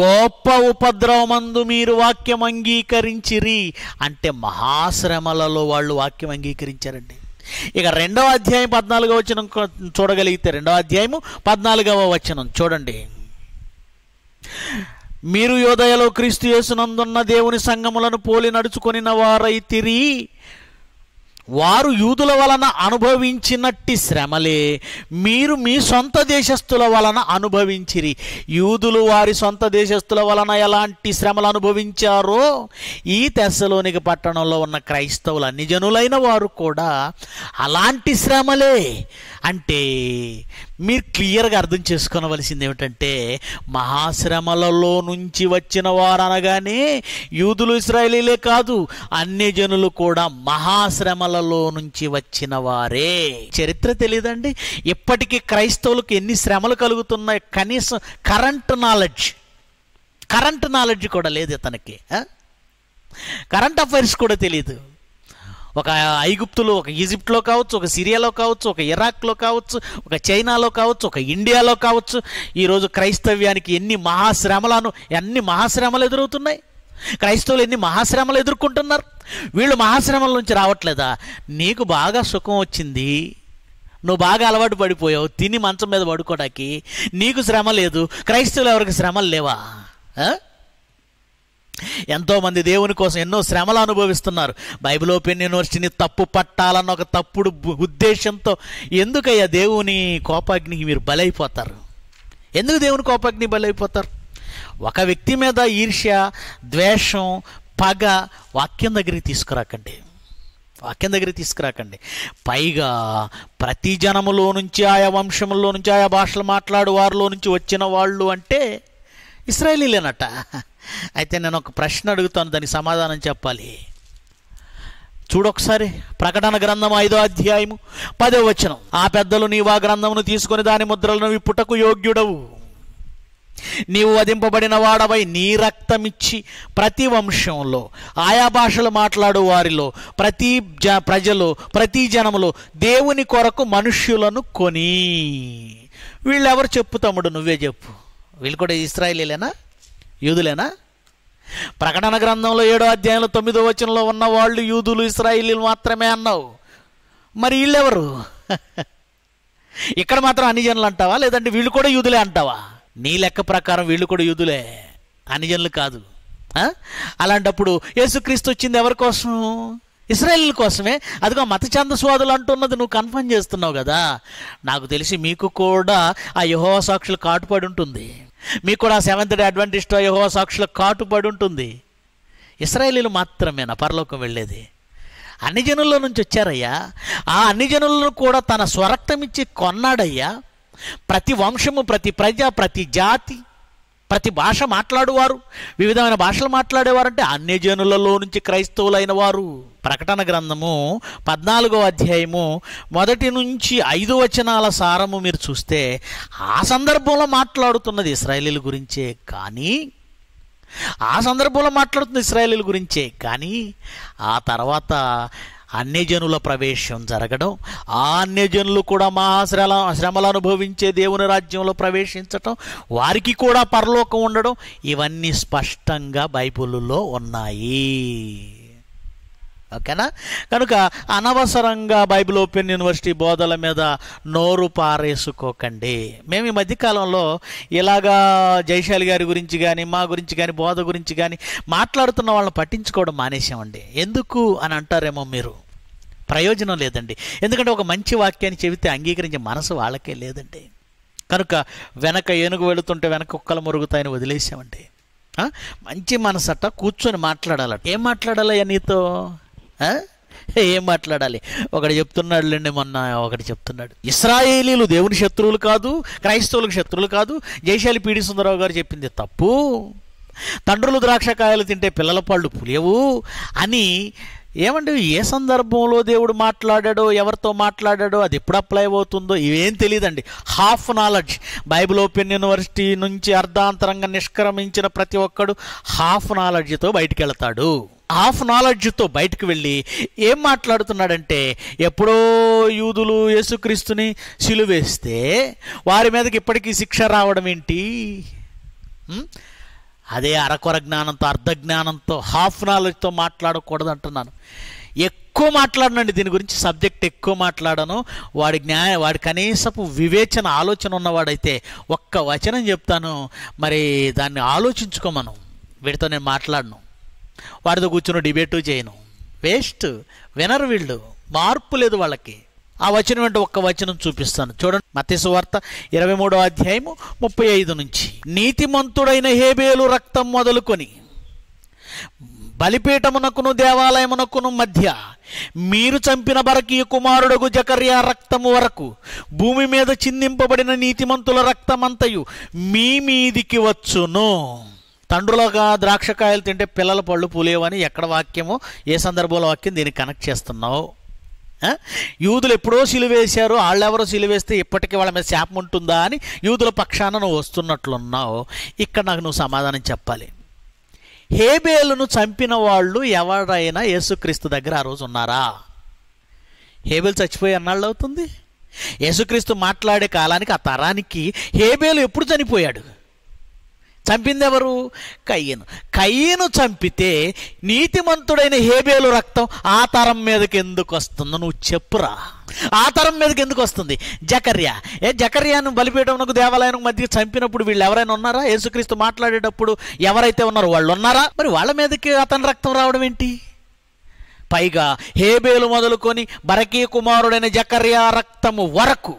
గొప్ప ఉపద్రవమందు మీరు వాక్యం అంగీకరించిరి అంటే మహాశ్రమలలో వాళ్ళు వాక్యం అంగీకరించారండి. ఇక రెండవ అధ్యాయం పద్నాలుగవ వచనం చూడగలిగితే రెండవ అధ్యాయము పద్నాలుగవ వచనం. చూడండి. మీరు యోదయలో క్రీస్తు యేసునందున్న దేవుని సంగములను పోలి నడుచుకొనిన వారైతిరి వారు యూదుల వలన అనుభవించినట్టి శ్రమలే. మీరు మీ సొంత దేశస్థుల వలన అనుభవించిరి. యూదులు వారి సొంత దేశస్థుల వలన ఎలాంటి శ్రమలు అనుభవించారో ఈ తెశలోనికి పట్టణంలో ఉన్న క్రైస్తవులు అన్ని జనులైన వారు కూడా అలాంటి శ్రమలే. అంటే మీరు క్లియర్గా అర్థం చేసుకోవలసింది ఏమిటంటే మహాశ్రమలలో నుంచి వచ్చిన వారు అనగానే యూదులు ఇస్రాయలీలే కాదు అన్ని జనులు కూడా మహాశ్రమలలో నుంచి వచ్చిన వారే. చరిత్ర తెలియదండి ఇప్పటికీ క్రైస్తవులకు ఎన్ని శ్రమలు కలుగుతున్నాయి? కనీసం కరెంట్ నాలెడ్జ్. కరెంట్ నాలెడ్జ్ కూడా లేదు ఇతనికి కరెంట్ అఫైర్స్ కూడా తెలియదు ఒక ఐగుప్తులో ఒక ఈజిప్ట్లో కావచ్చు ఒక సిరియాలో కావచ్చు ఒక ఇరాక్లో కావచ్చు ఒక చైనాలో కావచ్చు ఒక ఇండియాలో కావచ్చు ఈరోజు క్రైస్తవ్యానికి ఎన్ని మహాశ్రమలను ఎన్ని మహాశ్రమలు ఎదురవుతున్నాయి? క్రైస్తవులు ఎన్ని మహాశ్రమలు ఎదుర్కొంటున్నారు? వీళ్ళు మహాశ్రమల నుంచి రావట్లేదా? నీకు బాగా సుఖం వచ్చింది. నువ్వు బాగా అలవాటు పడిపోయావు. తిని మంచం మీద పడుకోవడానికి నీకు శ్రమ లేదు. క్రైస్తవులు ఎవరికి శ్రమలు లేవా? ఎంతోమంది దేవుని కోసం ఎన్నో శ్రమలు అనుభవిస్తున్నారు. బైబిల్ ఓపెన్ యూనివర్సిటీని తప్పు పట్టాలన్న ఒక తప్పుడు బు- ఉద్దేశంతో ఎందుకయ్యా దేవుని కోపాగ్నికి మీరు బలైపోతారు? ఎందుకు దేవుని కోపాగ్ని బలైపోతారు? ఒక వ్యక్తి మీద ఈర్ష్య ద్వేషం పగ వాక్యం దగ్గరికి తీసుకురాకండి. వాక్యం దగ్గరికి తీసుకురాకండి. పైగా ప్రతి జనములో నుంచి ఆయా వంశంలో నుంచి ఆయా భాషలు మాట్లాడు వారిలో నుంచి వచ్చిన వాళ్ళు అంటే ఇస్రాయలీలేనట అయితే నేను ఒక ప్రశ్న అడుగుతాను దానికి సమాధానం చెప్పాలి. చూడొకసారి ప్రకటన గ్రంథం ఐదో అధ్యాయము పదో వచనం. ఆ పెద్దలు నీవు ఆ గ్రంథమును తీసుకొని దాని ముద్రలను విప్పుటకు యోగ్యుడవు. నీవు వధింపబడిన వాడవై నీ రక్తమిచ్చి ప్రతి వంశంలో ఆయా భాషలు మాట్లాడు వారిలో ప్రతి జ ప్రజలు ప్రతి జనములో దేవుని కొరకు మనుష్యులను కొని. వీళ్ళెవరు చెప్పు తమ్ముడు నువ్వే చెప్పు. వీళ్ళు కూడా ఇస్రాయలీలేనా? యూదులేనా? ప్రకటన గ్రంథంలో ఏడో అధ్యాయంలో తొమ్మిదో వచనంలో ఉన్న వాళ్ళు యూదులు ఇస్రాయిలీలు మాత్రమే అన్నావు. మరి వీళ్ళెవరు? ఇక్కడ మాత్రం అనిజనులు అంటావా? లేదంటే వీళ్ళు కూడా యూదులే అంటావా? నీ లెక్క ప్రకారం వీళ్ళు కూడా యూదులే. అనిజనులు కాదు. అలాంటప్పుడు యేసుక్రీస్తు వచ్చింది ఎవరి కోసం ఇస్రాయేల్ కోసమే. అదిగో మత ఛందస్వాదులు అంటున్నది నువ్వు కన్ఫర్మ్ చేస్తున్నావు కదా. నాకు తెలిసి మీకు కూడా ఆ యహోవ సాక్షులు కాటుపడి ఉంటుంది. మీకు కూడా సెవెంత్ డే అడ్వెంటిస్ట్ యహో సాక్షుల కాటుపడి ఉంటుంది. ఇస్రాయేలీలు మాత్రమేనా పరలోకం వెళ్ళేది? అన్ని జనుల్లో నుంచి వచ్చారయ్యా? ఆ అన్ని జనులను కూడా తన స్వరక్తం ఇచ్చి కొన్నాడయ్యా? ప్రతి వంశము ప్రతి ప్రజ ప్రతి జాతి ప్రతి భాష మాట్లాడువారు. వివిధమైన భాషలు మాట్లాడేవారంటే అన్ని జనులలో నుంచి క్రైస్తవులైన వారు. ప్రకటన గ్రంథము పద్నాలుగో అధ్యాయము మొదటి నుంచి ఐదు వచనాల సారము మీరు చూస్తే ఆ సందర్భంలో మాట్లాడుతున్నది ఇస్రాయేలీల గురించే కానీ ఆ సందర్భంలో మాట్లాడుతుంది ఇస్రాయేలీల గురించే కానీ ఆ తర్వాత అన్యజనుల ప్రవేశం జరగడం ఆ అన్యజనులు కూడా మహాశ్రల శ్రమలు అనుభవించే దేవుని రాజ్యంలో ప్రవేశించటం వారికి కూడా పరలోకం ఉండడం ఇవన్నీ స్పష్టంగా బైబిల్లో ఉన్నాయి. ఓకేనా? కనుక అనవసరంగా బైబిల్ ఓపెన్ యూనివర్సిటీ బోధల మీద నోరు పారేసుకోకండి. మేము ఈ మధ్యకాలంలో ఇలాగా జైశాలి గారి గురించి కానీ మా గురించి కానీ బోధ గురించి కానీ మాట్లాడుతున్న వాళ్ళని పట్టించుకోవడం మానేసామండి ఎందుకు అని అంటారేమో మీరు? ప్రయోజనం లేదండి. ఎందుకంటే ఒక మంచి వాక్యాన్ని చెబితే అంగీకరించే మనసు వాళ్ళకే లేదండి. కనుక వెనక ఏనుగు వెళుతుంటే వెనక కుక్కలు మురుగుతాయని వదిలేసామండి మంచి మనసట కూర్చొని మాట్లాడాలట. ఏం మాట్లాడాలయ్యా నీతో? ఏం మాట్లాడాలి? ఒకటి చెప్తున్నాడులేండి మొన్న ఒకటి చెప్తున్నాడు. ఇస్రాయేలీలు దేవుని శత్రువులు కాదు క్రైస్తవులకు శత్రువులు కాదు జయశాలి పీడి సుందరరావు గారు చెప్పింది తప్పు. తండ్రులు ద్రాక్షకాయలు తింటే పిల్లల పళ్ళు పులియవు అని ఏమండి ఏ సందర్భంలో దేవుడు మాట్లాడాడో ఎవరితో మాట్లాడాడో అది ఎప్పుడు అప్లై అవుతుందో ఇవేం తెలియదండి half knowledge Bible open university నుంచి అర్ధాంతరంగా నిష్క్రమించిన ప్రతి ఒక్కడు హాఫ్ నాలెడ్జ్తో బయటికి వెళ్తాడు హాఫ్ నాలెడ్జ్తో బయటకు వెళ్ళి ఏం మాట్లాడుతున్నాడంటే ఎప్పుడో యూదులు యేసుక్రీస్తుని సిలువేస్తే వారి మీదకి ఇప్పటికీ శిక్ష రావడం ఏంటి? అదే అరకొర జ్ఞానంతో అర్ధ జ్ఞానంతో హాఫ్ నాలెడ్జ్తో మాట్లాడకూడదు అంటున్నాను. ఎక్కువ మాట్లాడనండి దీని గురించి సబ్జెక్ట్ ఎక్కువ మాట్లాడను. వాడి జ్ఞా వాడి కనీసపు వివేచన ఆలోచన ఉన్నవాడైతే ఒక్క వచనం చెప్తాను. మరి దాన్ని ఆలోచించుకోమను వీటితో నేను మాట్లాడను. వారితో కూర్చుని డిబేటు చేయను. వేస్ట్. వినరు వీళ్ళు. మార్పు లేదు వాళ్ళకి. ఆ వచనం అంటే ఒక్క వచనం చూపిస్తాను. చూడండి మత్స్యవార్త ఇరవై మూడో అధ్యాయము ముప్పై ఐదు నుంచి. నీతిమంతుడైన హేబేలు రక్తం మొదలుకొని బలిపీఠమునకును దేవాలయమునకును మధ్య మీరు చంపిన బరకీయ కుమారుడగు జకర్యా రక్తము వరకు భూమి మీద చిందింపబడిన నీతిమంతుల రక్తమంతయు మీ మీదికి వచ్చును. తండ్రులుగా ద్రాక్షకాయలు తింటే పిల్లల పళ్ళు పూలేవని ఎక్కడ వాక్యమో? ఏ సందర్భంలో వాక్యం దీన్ని కనెక్ట్ చేస్తున్నావు? యూదులు ఎప్పుడో సిలువేశారు వాళ్ళెవరో సిలువేస్తే ఇప్పటికీ వాళ్ళ మీద శాపం ఉంటుందా అని యూదుల పక్షాన నువ్వు వస్తున్నట్లున్నావు. ఇక్కడ నాకు నువ్వు సమాధానం చెప్పాలి. హేబేలును చంపిన వాళ్ళు ఎవరైనా యేసుక్రీస్తు దగ్గర ఆ రోజు ఉన్నారా? హేబేలు చచ్చిపోయి అన్నాళ్ళు అవుతుంది? యేసుక్రీస్తు మాట్లాడే కాలానికి ఆ తరానికి హేబేలు ఎప్పుడు చనిపోయాడు? చంపింది ఎవరు కయ్యను కయ్యను చంపితే నీతిమంతుడైన హేబేలు రక్తం ఆ తరం మీదకి ఎందుకు వస్తుందో నువ్వు చెప్పురా. ఆ తరం మీదకి ఎందుకు వస్తుంది? జకర్యా. ఏ జకర్యాను బలిపీఠమునకు దేవాలయం మధ్య చంపినప్పుడు వీళ్ళు ఎవరైనా ఉన్నారా? యేసుక్రీస్తు మాట్లాడేటప్పుడు ఎవరైతే ఉన్నారో వాళ్ళు ఉన్నారా? మరి వాళ్ళ మీదకి అతని రక్తం రావడం ఏంటి? పైగా హేబేలు మొదలుకొని బరకీ కుమారుడైన జకర్యా రక్తము వరకు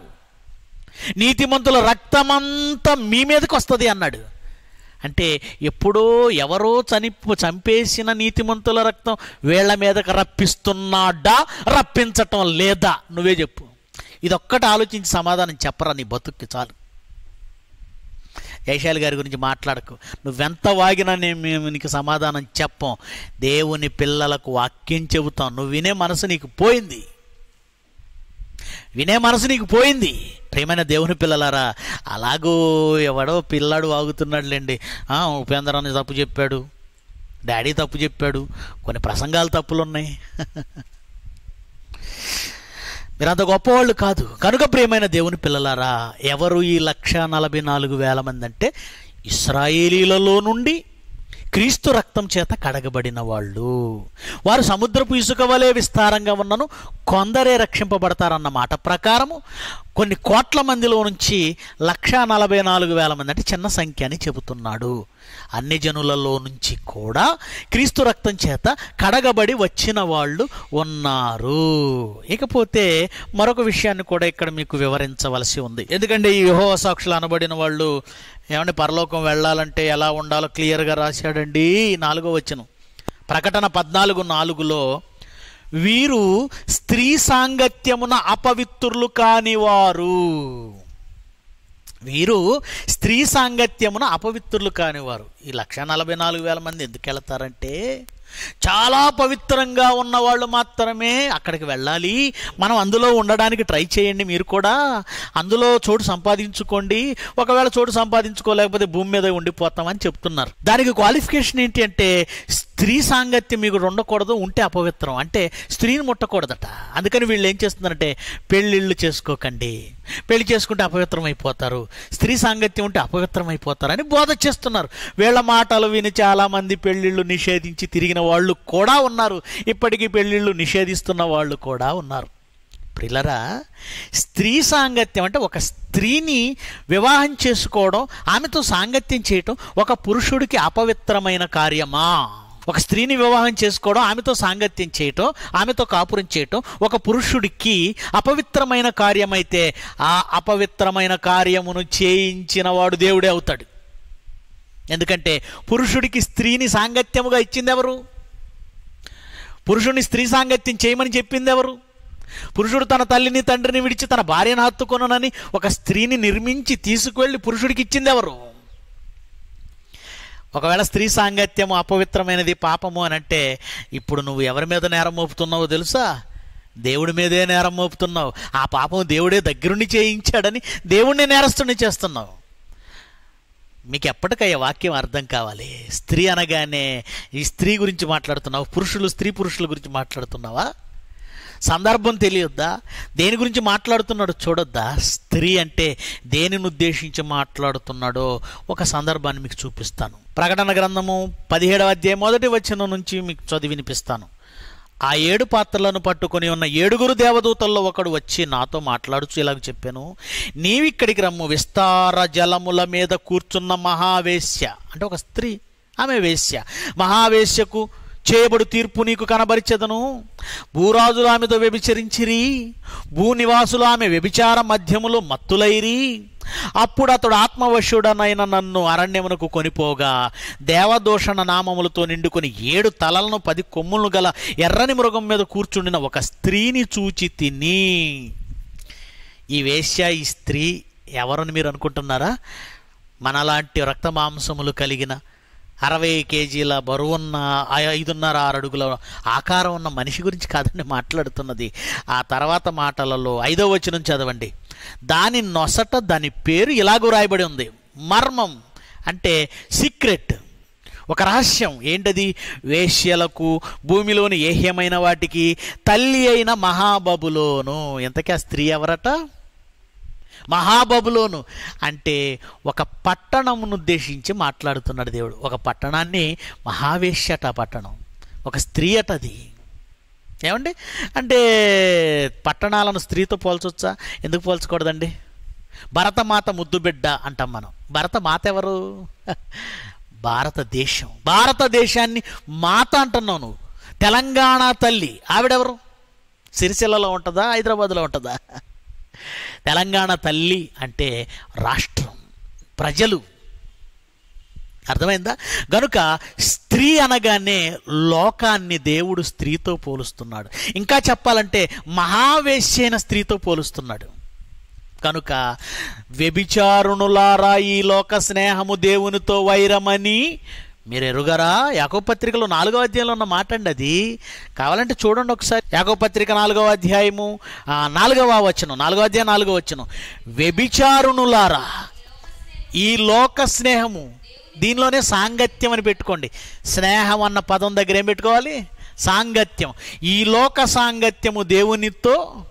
నీతిమంతుల రక్తమంతా మీ మీదకి వస్తుంది అన్నాడు. అంటే ఎప్పుడో ఎవరో చని చంపేసిన నీతిమంతుల రక్తం వీళ్ళ మీదకి రప్పిస్తున్నాడా? రప్పించటం లేదా? నువ్వే చెప్పు. ఇదొక్కటి ఆలోచించి సమాధానం చెప్పరా నీ బతుక్కి చాలు. జయశాలి గారి గురించి మాట్లాడకు. నువ్వెంత వాగినా నేను మేము నీకు సమాధానం చెప్పం. దేవుని పిల్లలకు వాక్యం చెబుతాం. నువ్వు వినే మనసు నీకు పోయింది. వినే మనసు నీకు పోయింది. ప్రేమైన దేవుని పిల్లలారా అలాగో ఎవడో పిల్లాడు వాగుతున్నాడులేండి. ఆ, ఉపేంద్ర అని తప్పు చెప్పాడు. డాడీ తప్పు చెప్పాడు. కొన్ని ప్రసంగాలు తప్పులు ఉన్నాయి మీరంత గొప్పవాళ్ళు కాదు. కనుక ప్రియమైన దేవుని పిల్లలారా ఎవరు ఈ లక్ష నలభై నాలుగు వేల మంది అంటే ఇస్రాయేలీలలో నుండి క్రీస్తు రక్తం చేత కడగబడిన వాళ్ళు. వారు సముద్రపు ఇసుక వలె విస్తారంగా ఉన్నను కొందరే రక్షింపబడతారన్న మాట ప్రకారము కొన్ని కోట్ల మందిలో నుంచి లక్షా నలభై నాలుగు వేల మంది అంటే చిన్న సంఖ్య అని చెబుతున్నాడు. అన్ని జనులలో నుంచి కూడా క్రీస్తు రక్తం చేత కడగబడి వచ్చిన వాళ్ళు ఉన్నారు. ఇకపోతే మరొక విషయాన్ని కూడా ఇక్కడ మీకు వివరించవలసి ఉంది. ఎందుకంటే ఈ యెహోవా సాక్షులు అనబడిన వాళ్ళు ఏమంటే పరలోకం వెళ్ళాలంటే ఎలా ఉండాలో క్లియర్గా రాశాడండి నాలుగో వచనం. ప్రకటన పద్నాలుగు నాలుగులో వీరు స్త్రీ సాంగత్యమున అపవిత్రులు కానివారు. వీరు స్త్రీ సాంగత్యమున అపవిత్రులు కానివారు. ఈ లక్ష నలభై నాలుగు వేల మంది ఎందుకు వెళతారంటే చాలా పవిత్రంగా ఉన్న వాళ్ళు మాత్రమే అక్కడికి వెళ్ళాలి. మనం అందులో ఉండడానికి ట్రై చేయండి మీరు కూడా. అందులో చోటు సంపాదించుకోండి. ఒకవేళ చోటు సంపాదించుకోలేకపోతే భూమి మీద ఉండిపోతామని చెప్తున్నారు. దానికి క్వాలిఫికేషన్ ఏంటి అంటే స్త్రీ సాంగత్యం మీకు ఉండకూడదు ఉంటే అపవిత్రం. అంటే స్త్రీని ముట్టకూడదట. అందుకని వీళ్ళు ఏం చేస్తున్నారంటే పెళ్ళిళ్ళు చేసుకోకండి. పెళ్ళి చేసుకుంటే అపవిత్రం అయిపోతారు స్త్రీ సాంగత్యం ఉంటే అపవిత్రం అయిపోతారు అని బోధ చేస్తున్నారు. వీళ్ళ మాటలు విని చాలామంది పెళ్ళిళ్ళు నిషేధించి తిరిగిన వాళ్ళు కూడా ఉన్నారు. ఇప్పటికీ పెళ్ళిళ్ళు నిషేధిస్తున్న వాళ్ళు కూడా ఉన్నారు. ప్రిలరా స్త్రీ సాంగత్యం అంటే ఒక స్త్రీని వివాహం చేసుకోవడం ఆమెతో సాంగత్యం చేయటం ఒక పురుషుడికి అపవిత్రమైన కార్యమా? ఒక స్త్రీని వివాహం చేసుకోవడం ఆమెతో సాంగత్యం చేయటం ఆమెతో కాపురం చేయటం ఒక పురుషుడికి అపవిత్రమైన కార్యమైతే ఆ అపవిత్రమైన కార్యమును చేయించిన వాడు దేవుడే అవుతాడు. ఎందుకంటే పురుషుడికి స్త్రీని సాంగత్యముగా ఇచ్చింది ఎవరు పురుషుని స్త్రీ సాంగత్యం చేయమని చెప్పింది ఎవరు పురుషుడు తన తల్లిని తండ్రిని విడిచి తన భార్యను హత్తుకొనని ఒక స్త్రీని నిర్మించి తీసుకువెళ్ళి పురుషుడికి ఇచ్చింది ఎవరు ఒకవేళ స్త్రీ సాంగత్యము అపవిత్రమైనది పాపము అని అంటే ఇప్పుడు నువ్వు ఎవరి మీద నేరం మోపుతున్నావో తెలుసా? దేవుడి మీదే నేరం మోపుతున్నావు. ఆ పాపం దేవుడే దగ్గరుండి చేయించాడని దేవుణ్ణి నేరస్తుని చేస్తున్నావు. మీకు ఎప్పటికయ్యే వాక్యం అర్థం కావాలి? స్త్రీ అనగానే ఈ స్త్రీ గురించి మాట్లాడుతున్నావు పురుషులు స్త్రీ పురుషుల గురించి మాట్లాడుతున్నావా? సందర్భం తెలియొద్దా? దేని గురించి మాట్లాడుతున్నాడో చూడొద్దా? స్త్రీ అంటే దేనిని ఉద్దేశించి మాట్లాడుతున్నాడో ఒక సందర్భాన్ని మీకు చూపిస్తాను. ప్రకటన గ్రంథము పదిహేడవ అధ్యాయం మొదటి వచనం నుంచి మీకు చదివి వినిపిస్తాను. ఆ ఏడు పాత్రలను పట్టుకొని ఉన్న ఏడుగురు దేవదూతల్లో ఒకడు వచ్చి నాతో మాట్లాడుచు ఇలాగ చెప్పాను. నీవిక్కడికి రమ్ము విస్తార జలముల మీద కూర్చున్న మహావేశ్య. అంటే ఒక స్త్రీ ఆమె వేశ్య. మహావేశ్యకు చేయబడు తీర్పు నీకు కనబరిచెదను. భూరాజులు ఆమెతో వ్యభిచరించిరి. భూనివాసులు ఆమె వ్యభిచార మధ్యములో మత్తులైరి. అప్పుడు అతడు ఆత్మవశుడనైన నన్ను అరణ్యమునకు కొనిపోగా దేవదూషణ నామములతో నిండుకొని ఏడు తలలను పది కొమ్ములను గల ఎర్రని మృగం మీద కూర్చుండిన ఒక స్త్రీని చూచి తిని. ఈ వేశ్య ఈ స్త్రీ ఎవరని మీరు అనుకుంటున్నారా? మనలాంటి రక్త మాంసములు కలిగిన అరవై కేజీల బరువున్న ఐదున్నర ఆరు అడుగుల ఆకారం ఉన్న మనిషి గురించి కాదండి మాట్లాడుతున్నది. ఆ తర్వాత మాటలలో ఐదో వచనం చదవండి. దాని నొసట దాని పేరు ఇలాగూ రాయబడి ఉంది. మర్మం అంటే సీక్రెట్. ఒక రహస్యం. ఏంటది? వేశ్యలకు భూమిలోని ఏహ్యమైన వాటికి తల్లి అయిన మహాబబులోను. ఎంతకీ ఆ స్త్రీ ఎవరట? మహాబబులోను అంటే ఒక పట్టణమును ఉద్దేశించి మాట్లాడుతున్నాడు దేవుడు. ఒక పట్టణాన్ని మహావేశ్యట పట్టణం. ఒక స్త్రీ అట అది ఏమండి? అంటే పట్టణాలను స్త్రీతో పోల్చొచ్చా? ఎందుకు పోల్చకూడదండి? భరతమాత ముద్దు బిడ్డ అంటాం మనం. భరతమాత ఎవరు? భారతదేశం. భారతదేశాన్ని మాత అంటున్నావు నువ్వు. తెలంగాణ తల్లి. ఆవిడెవరు? సిరిసిల్లలో ఉంటుందా? హైదరాబాద్లో ఉంటుందా? తెలంగాణ తల్లి అంటే రాష్ట్రం ప్రజలు. అర్థమైందా? గనుక స్త్రీ అనగానే లోకాన్ని దేవుడు స్త్రీతో పోలుస్తున్నాడు. ఇంకా చెప్పాలంటే మహావేశ్యైన స్త్రీతో పోలుస్తున్నాడు. కనుక వ్యభిచారుణులారా ఈ లోక స్నేహము దేవునితో వైరమని మీరు ఎరుగరా? యాకో పత్రికలో నాలుగో అధ్యాయంలో ఉన్న మాట అండి అది. కావాలంటే చూడండి ఒకసారి. యాకో పత్రిక నాలుగవ అధ్యాయము నాలుగవ వచనం నాలుగో అధ్యాయం నాలుగో వచనం. వ్యభిచారుణులారా ఈ లోక స్నేహము దీనిలోనే సాంగత్యం అని పెట్టుకోండి. స్నేహం అన్న పదం దగ్గర ఏం పెట్టుకోవాలి? సాంగత్యం. ఈ లోక సాంగత్యము దేవునితో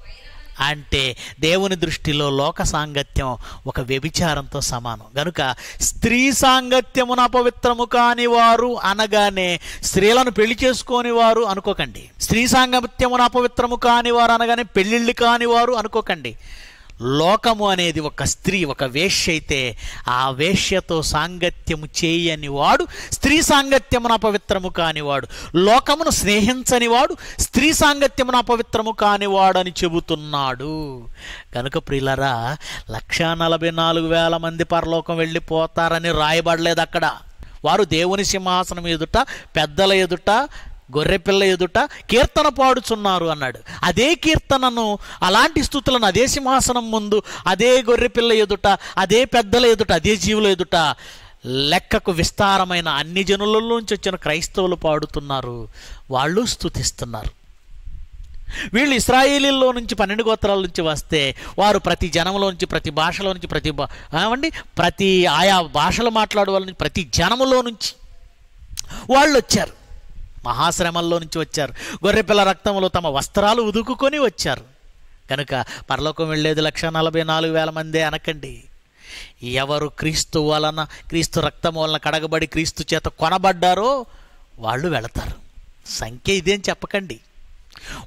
అంటే దేవుని దృష్టిలో లోక సాంగత్యం ఒక వ్యభిచారంతో సమానం. గనుక స్త్రీ సాంగత్యమున అపవిత్రము కాని వారు అనగానే స్త్రీలను పెళ్ళి చేసుకోని వారు అనుకోకండి. స్త్రీ సాంగత్యమున అపవిత్రము కాని వారు అనగానే పెళ్ళిళ్ళు కాని వారు అనుకోకండి. లోకము అనేది ఒక స్త్రీ ఒక వేష్య అయితే ఆ వేష్యతో సాంగత్యము చేయని వాడు స్త్రీ సాంగత్యమున అపవిత్రము కానివాడు. లోకమును స్నేహించని వాడు స్త్రీ సాంగత్యమున అపవిత్రము కానివాడు అని చెబుతున్నాడు. కనుక ప్రియులరా లక్షా నలభై నాలుగు వేల మంది పరలోకం వెళ్ళిపోతారని రాయబడలేదు అక్కడ. వారు దేవుని సింహాసనం ఎదుట పెద్దల ఎదుట గొర్రెపిల్ల ఎదుట కీర్తన పాడుచున్నారు అన్నాడు. అదే కీర్తనను అలాంటి స్థుతులను అదే సింహాసనం ముందు అదే గొర్రెపిల్ల ఎదుట అదే పెద్దల ఎదుట అదే జీవుల ఎదుట లెక్కకు విస్తారమైన అన్ని జనులలోంచి వచ్చిన క్రైస్తవులు పాడుతున్నారు. వాళ్ళు స్థుతిస్తున్నారు వీళ్ళు ఇస్రాయేలీల్లో నుంచి పన్నెండు గోత్రాల నుంచి వస్తే వారు ప్రతి జనంలో నుంచి ప్రతి భాషలో నుంచి ప్రతి ఏమండి? ప్రతి ఆయా భాషలు మాట్లాడే వాళ్ళ నుంచి ప్రతి జనములో నుంచి వాళ్ళు వచ్చారు. మహాశ్రమంలో నుంచి వచ్చారు. గొర్రెపిల్ల రక్తంలో తమ వస్త్రాలు ఉదుకుకొని వచ్చారు. కనుక పరలోకం వెళ్ళేది లక్ష నలభై నాలుగు వేల మందే అనకండి. ఎవరు క్రీస్తు వలన క్రీస్తు రక్తం వలన కడగబడి క్రీస్తు చేత కొనబడ్డారో వాళ్ళు వెళతారు. సంఖ్య ఇదేం చెప్పకండి.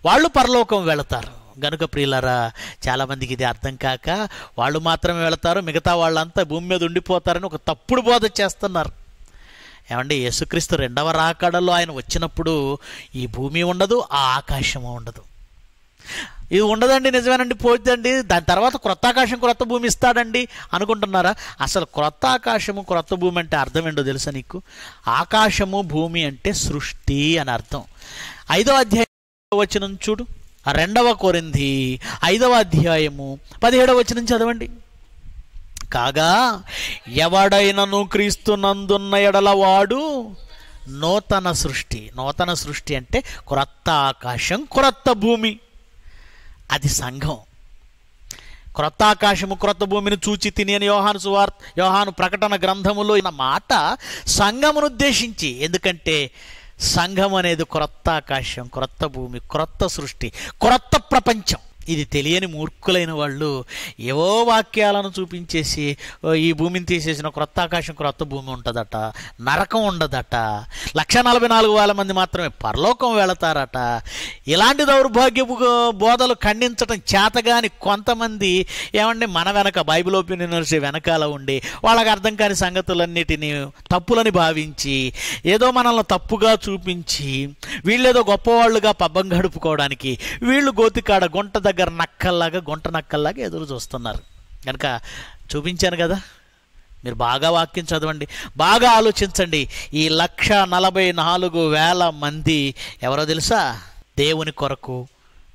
వాళ్ళు పరలోకం వెళతారు. గనుక ప్రియులరా చాలామందికి ఇది అర్థం కాక వాళ్ళు మాత్రమే వెళతారు మిగతా వాళ్ళంతా భూమి మీద ఉండిపోతారని ఒక తప్పుడు బోధ చేస్తున్నారు. ఏమంటే యేసుక్రీస్తు రెండవ రాకడలో ఆయన వచ్చినప్పుడు ఈ భూమి ఉండదు ఆ ఆకాశము ఉండదు. ఇది ఉండదండి నిజమేనండి పోతుందండి దాని తర్వాత క్రొత్త ఆకాశం క్రొత్త భూమి ఇస్తాడండి అనుకుంటున్నారా? అసలు క్రొత్త ఆకాశము క్రొత్త భూమి అంటే అర్థం ఏంటో తెలుసా నీకు? ఆకాశము భూమి అంటే సృష్టి అని అర్థం. ఐదవ అధ్యాయం వచ్చిన చూడు. రెండవ కొరింది ఐదవ అధ్యాయము పదిహేడవ వచ్చిన చదవండి. కాగా ఎవడైనను క్రీస్తునందున్న ఎడలవాడు నూతన సృష్టి. నూతన సృష్టి అంటే క్రొత్త ఆకాశం క్రొత్త భూమి. అది సంఘం. క్రొత్త ఆకాశము క్రొత్త భూమిని చూచి తిని అని యోహాను సువార్త యోహాను ప్రకటన గ్రంథములో ఉన్న మాట సంఘమును ఉద్దేశించి. ఎందుకంటే సంఘం అనేది క్రొత్త ఆకాశం క్రొత్త భూమి క్రొత్త సృష్టి క్రొత్త ప్రపంచం. ఇది తెలియని మూర్ఖులైన వాళ్ళు ఏవో వాక్యాలను చూపించేసి ఈ భూమిని తీసేసిన క్రొత్త ఆకాశం క్రొత్త భూమి ఉంటుందట నరకం ఉండదట లక్ష నలభై నాలుగు వేల మంది మాత్రమే పరలోకం వెళతారట. ఇలాంటి దౌర్భాగ్యపు బోధలు ఖండించటం చేతగాని కొంతమంది ఏమండి మన వెనక బైబిల్ ఓపెన్ యూనివర్సిటీ వెనకాల ఉండి వాళ్ళకి అర్థం కాని సంగతులన్నిటినీ తప్పులని భావించి ఏదో మనల్ని తప్పుగా చూపించి వీళ్ళేదో గొప్పవాళ్ళుగా పబ్బం గడుపుకోవడానికి వీళ్ళు గోతికాడ గుంట దగ్గర నక్కల్లాగా గుంట నక్కల్లాగా ఎదురు చూస్తున్నారు. కనుక చూపించాను కదా మీరు బాగా వాక్యం చదవండి బాగా ఆలోచించండి. ఈ లక్ష నలభై నాలుగు వేల మంది ఎవరో తెలుసా? దేవుని కొరకు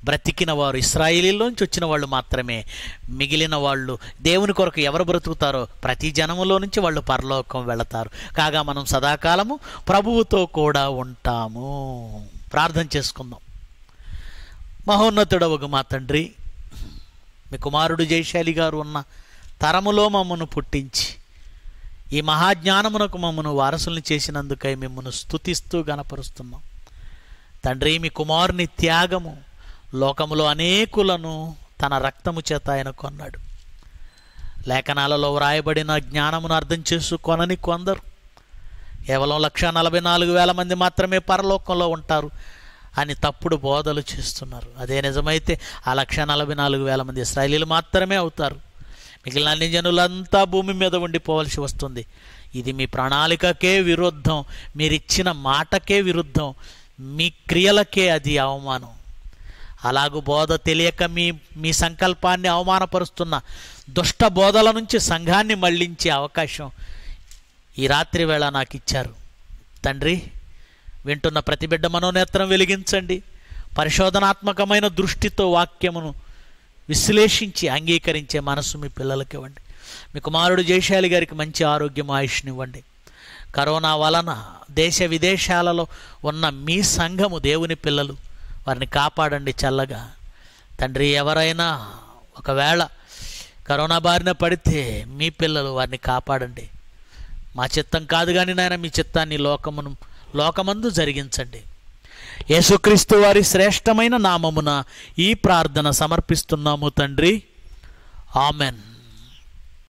బ్రతికిన వారు ఇస్రాయిలీలోంచి వచ్చిన వాళ్ళు మాత్రమే. మిగిలిన వాళ్ళు దేవుని కొరకు ఎవరు బ్రతుకుతారో ప్రతి జనములో నుంచి వాళ్ళు పరలోకం వెళతారు. కాగా మనం సదాకాలము ప్రభువుతో కూడా ఉంటాము. ప్రార్థన చేసుకుందాం. మహోన్నతుడవగు మా తండ్రి. మీ కుమారుడు జయశాలి గారు ఉన్న తరములో మమ్మను పుట్టించి ఈ మహాజ్ఞానమునకు మమ్మను వారసులను చేసినందుకై మిమ్మల్ని స్తుతిస్తూ గనపరుస్తున్నాం తండ్రి మీ కుమారుని త్యాగము లోకములో అనేకులను తన రక్తము చేత ఆయన కొన్నాడు. లేఖనాలలో వ్రాయబడిన జ్ఞానమును అర్థం చేసుకొనని కొందరు. కేవలం లక్ష నలభై నాలుగు వేల మంది మాత్రమే పరలోకంలో ఉంటారు. అని తప్పుడు బోధలు చేస్తున్నారు. అదే నిజమైతే ఆ లక్ష నలభై నాలుగు వేల మంది ఇస్రాయలీలు మాత్రమే అవుతారు. మిగిలిన అన్ని జనులంతా భూమి మీద ఉండిపోవలసి వస్తుంది. ఇది మీ ప్రణాళికకే విరుద్ధం. మీరిచ్చిన మాటకే విరుద్ధం. మీ క్రియలకే అది అవమానం. అలాగూ బోధ తెలియక మీ మీ సంకల్పాన్ని అవమానపరుస్తున్న దుష్ట బోధల నుంచి సంఘాన్ని మళ్ళించే అవకాశం ఈ రాత్రి వేళ నాకు ఇచ్చారు తండ్రి వింటున్న ప్రతి బిడ్డ మనోనేత్రం వెలిగించండి. పరిశోధనాత్మకమైన దృష్టితో వాక్యమును విశ్లేషించి అంగీకరించే మనసు మీ పిల్లలకి ఇవ్వండి. మీ కుమారుడు జయశాలి గారికి మంచి ఆరోగ్యం ఆయుష్నివ్వండి కరోనా వలన దేశ విదేశాలలో ఉన్న మీ సంఘము దేవుని పిల్లలు వారిని కాపాడండి చల్లగా. తండ్రి ఎవరైనా ఒకవేళ కరోనా బారిన పడితే మీ పిల్లలు వారిని కాపాడండి. మా చిత్తం కాదు కానీ నాయన మీ చిత్తాన్ని లోకమును లోకమందు జరిగించండి. యేసుక్రీస్తు వారి శ్రేష్టమైన నామమున ఈ ప్రార్థన సమర్పిస్తున్నాము తండ్రి. ఆమెన్.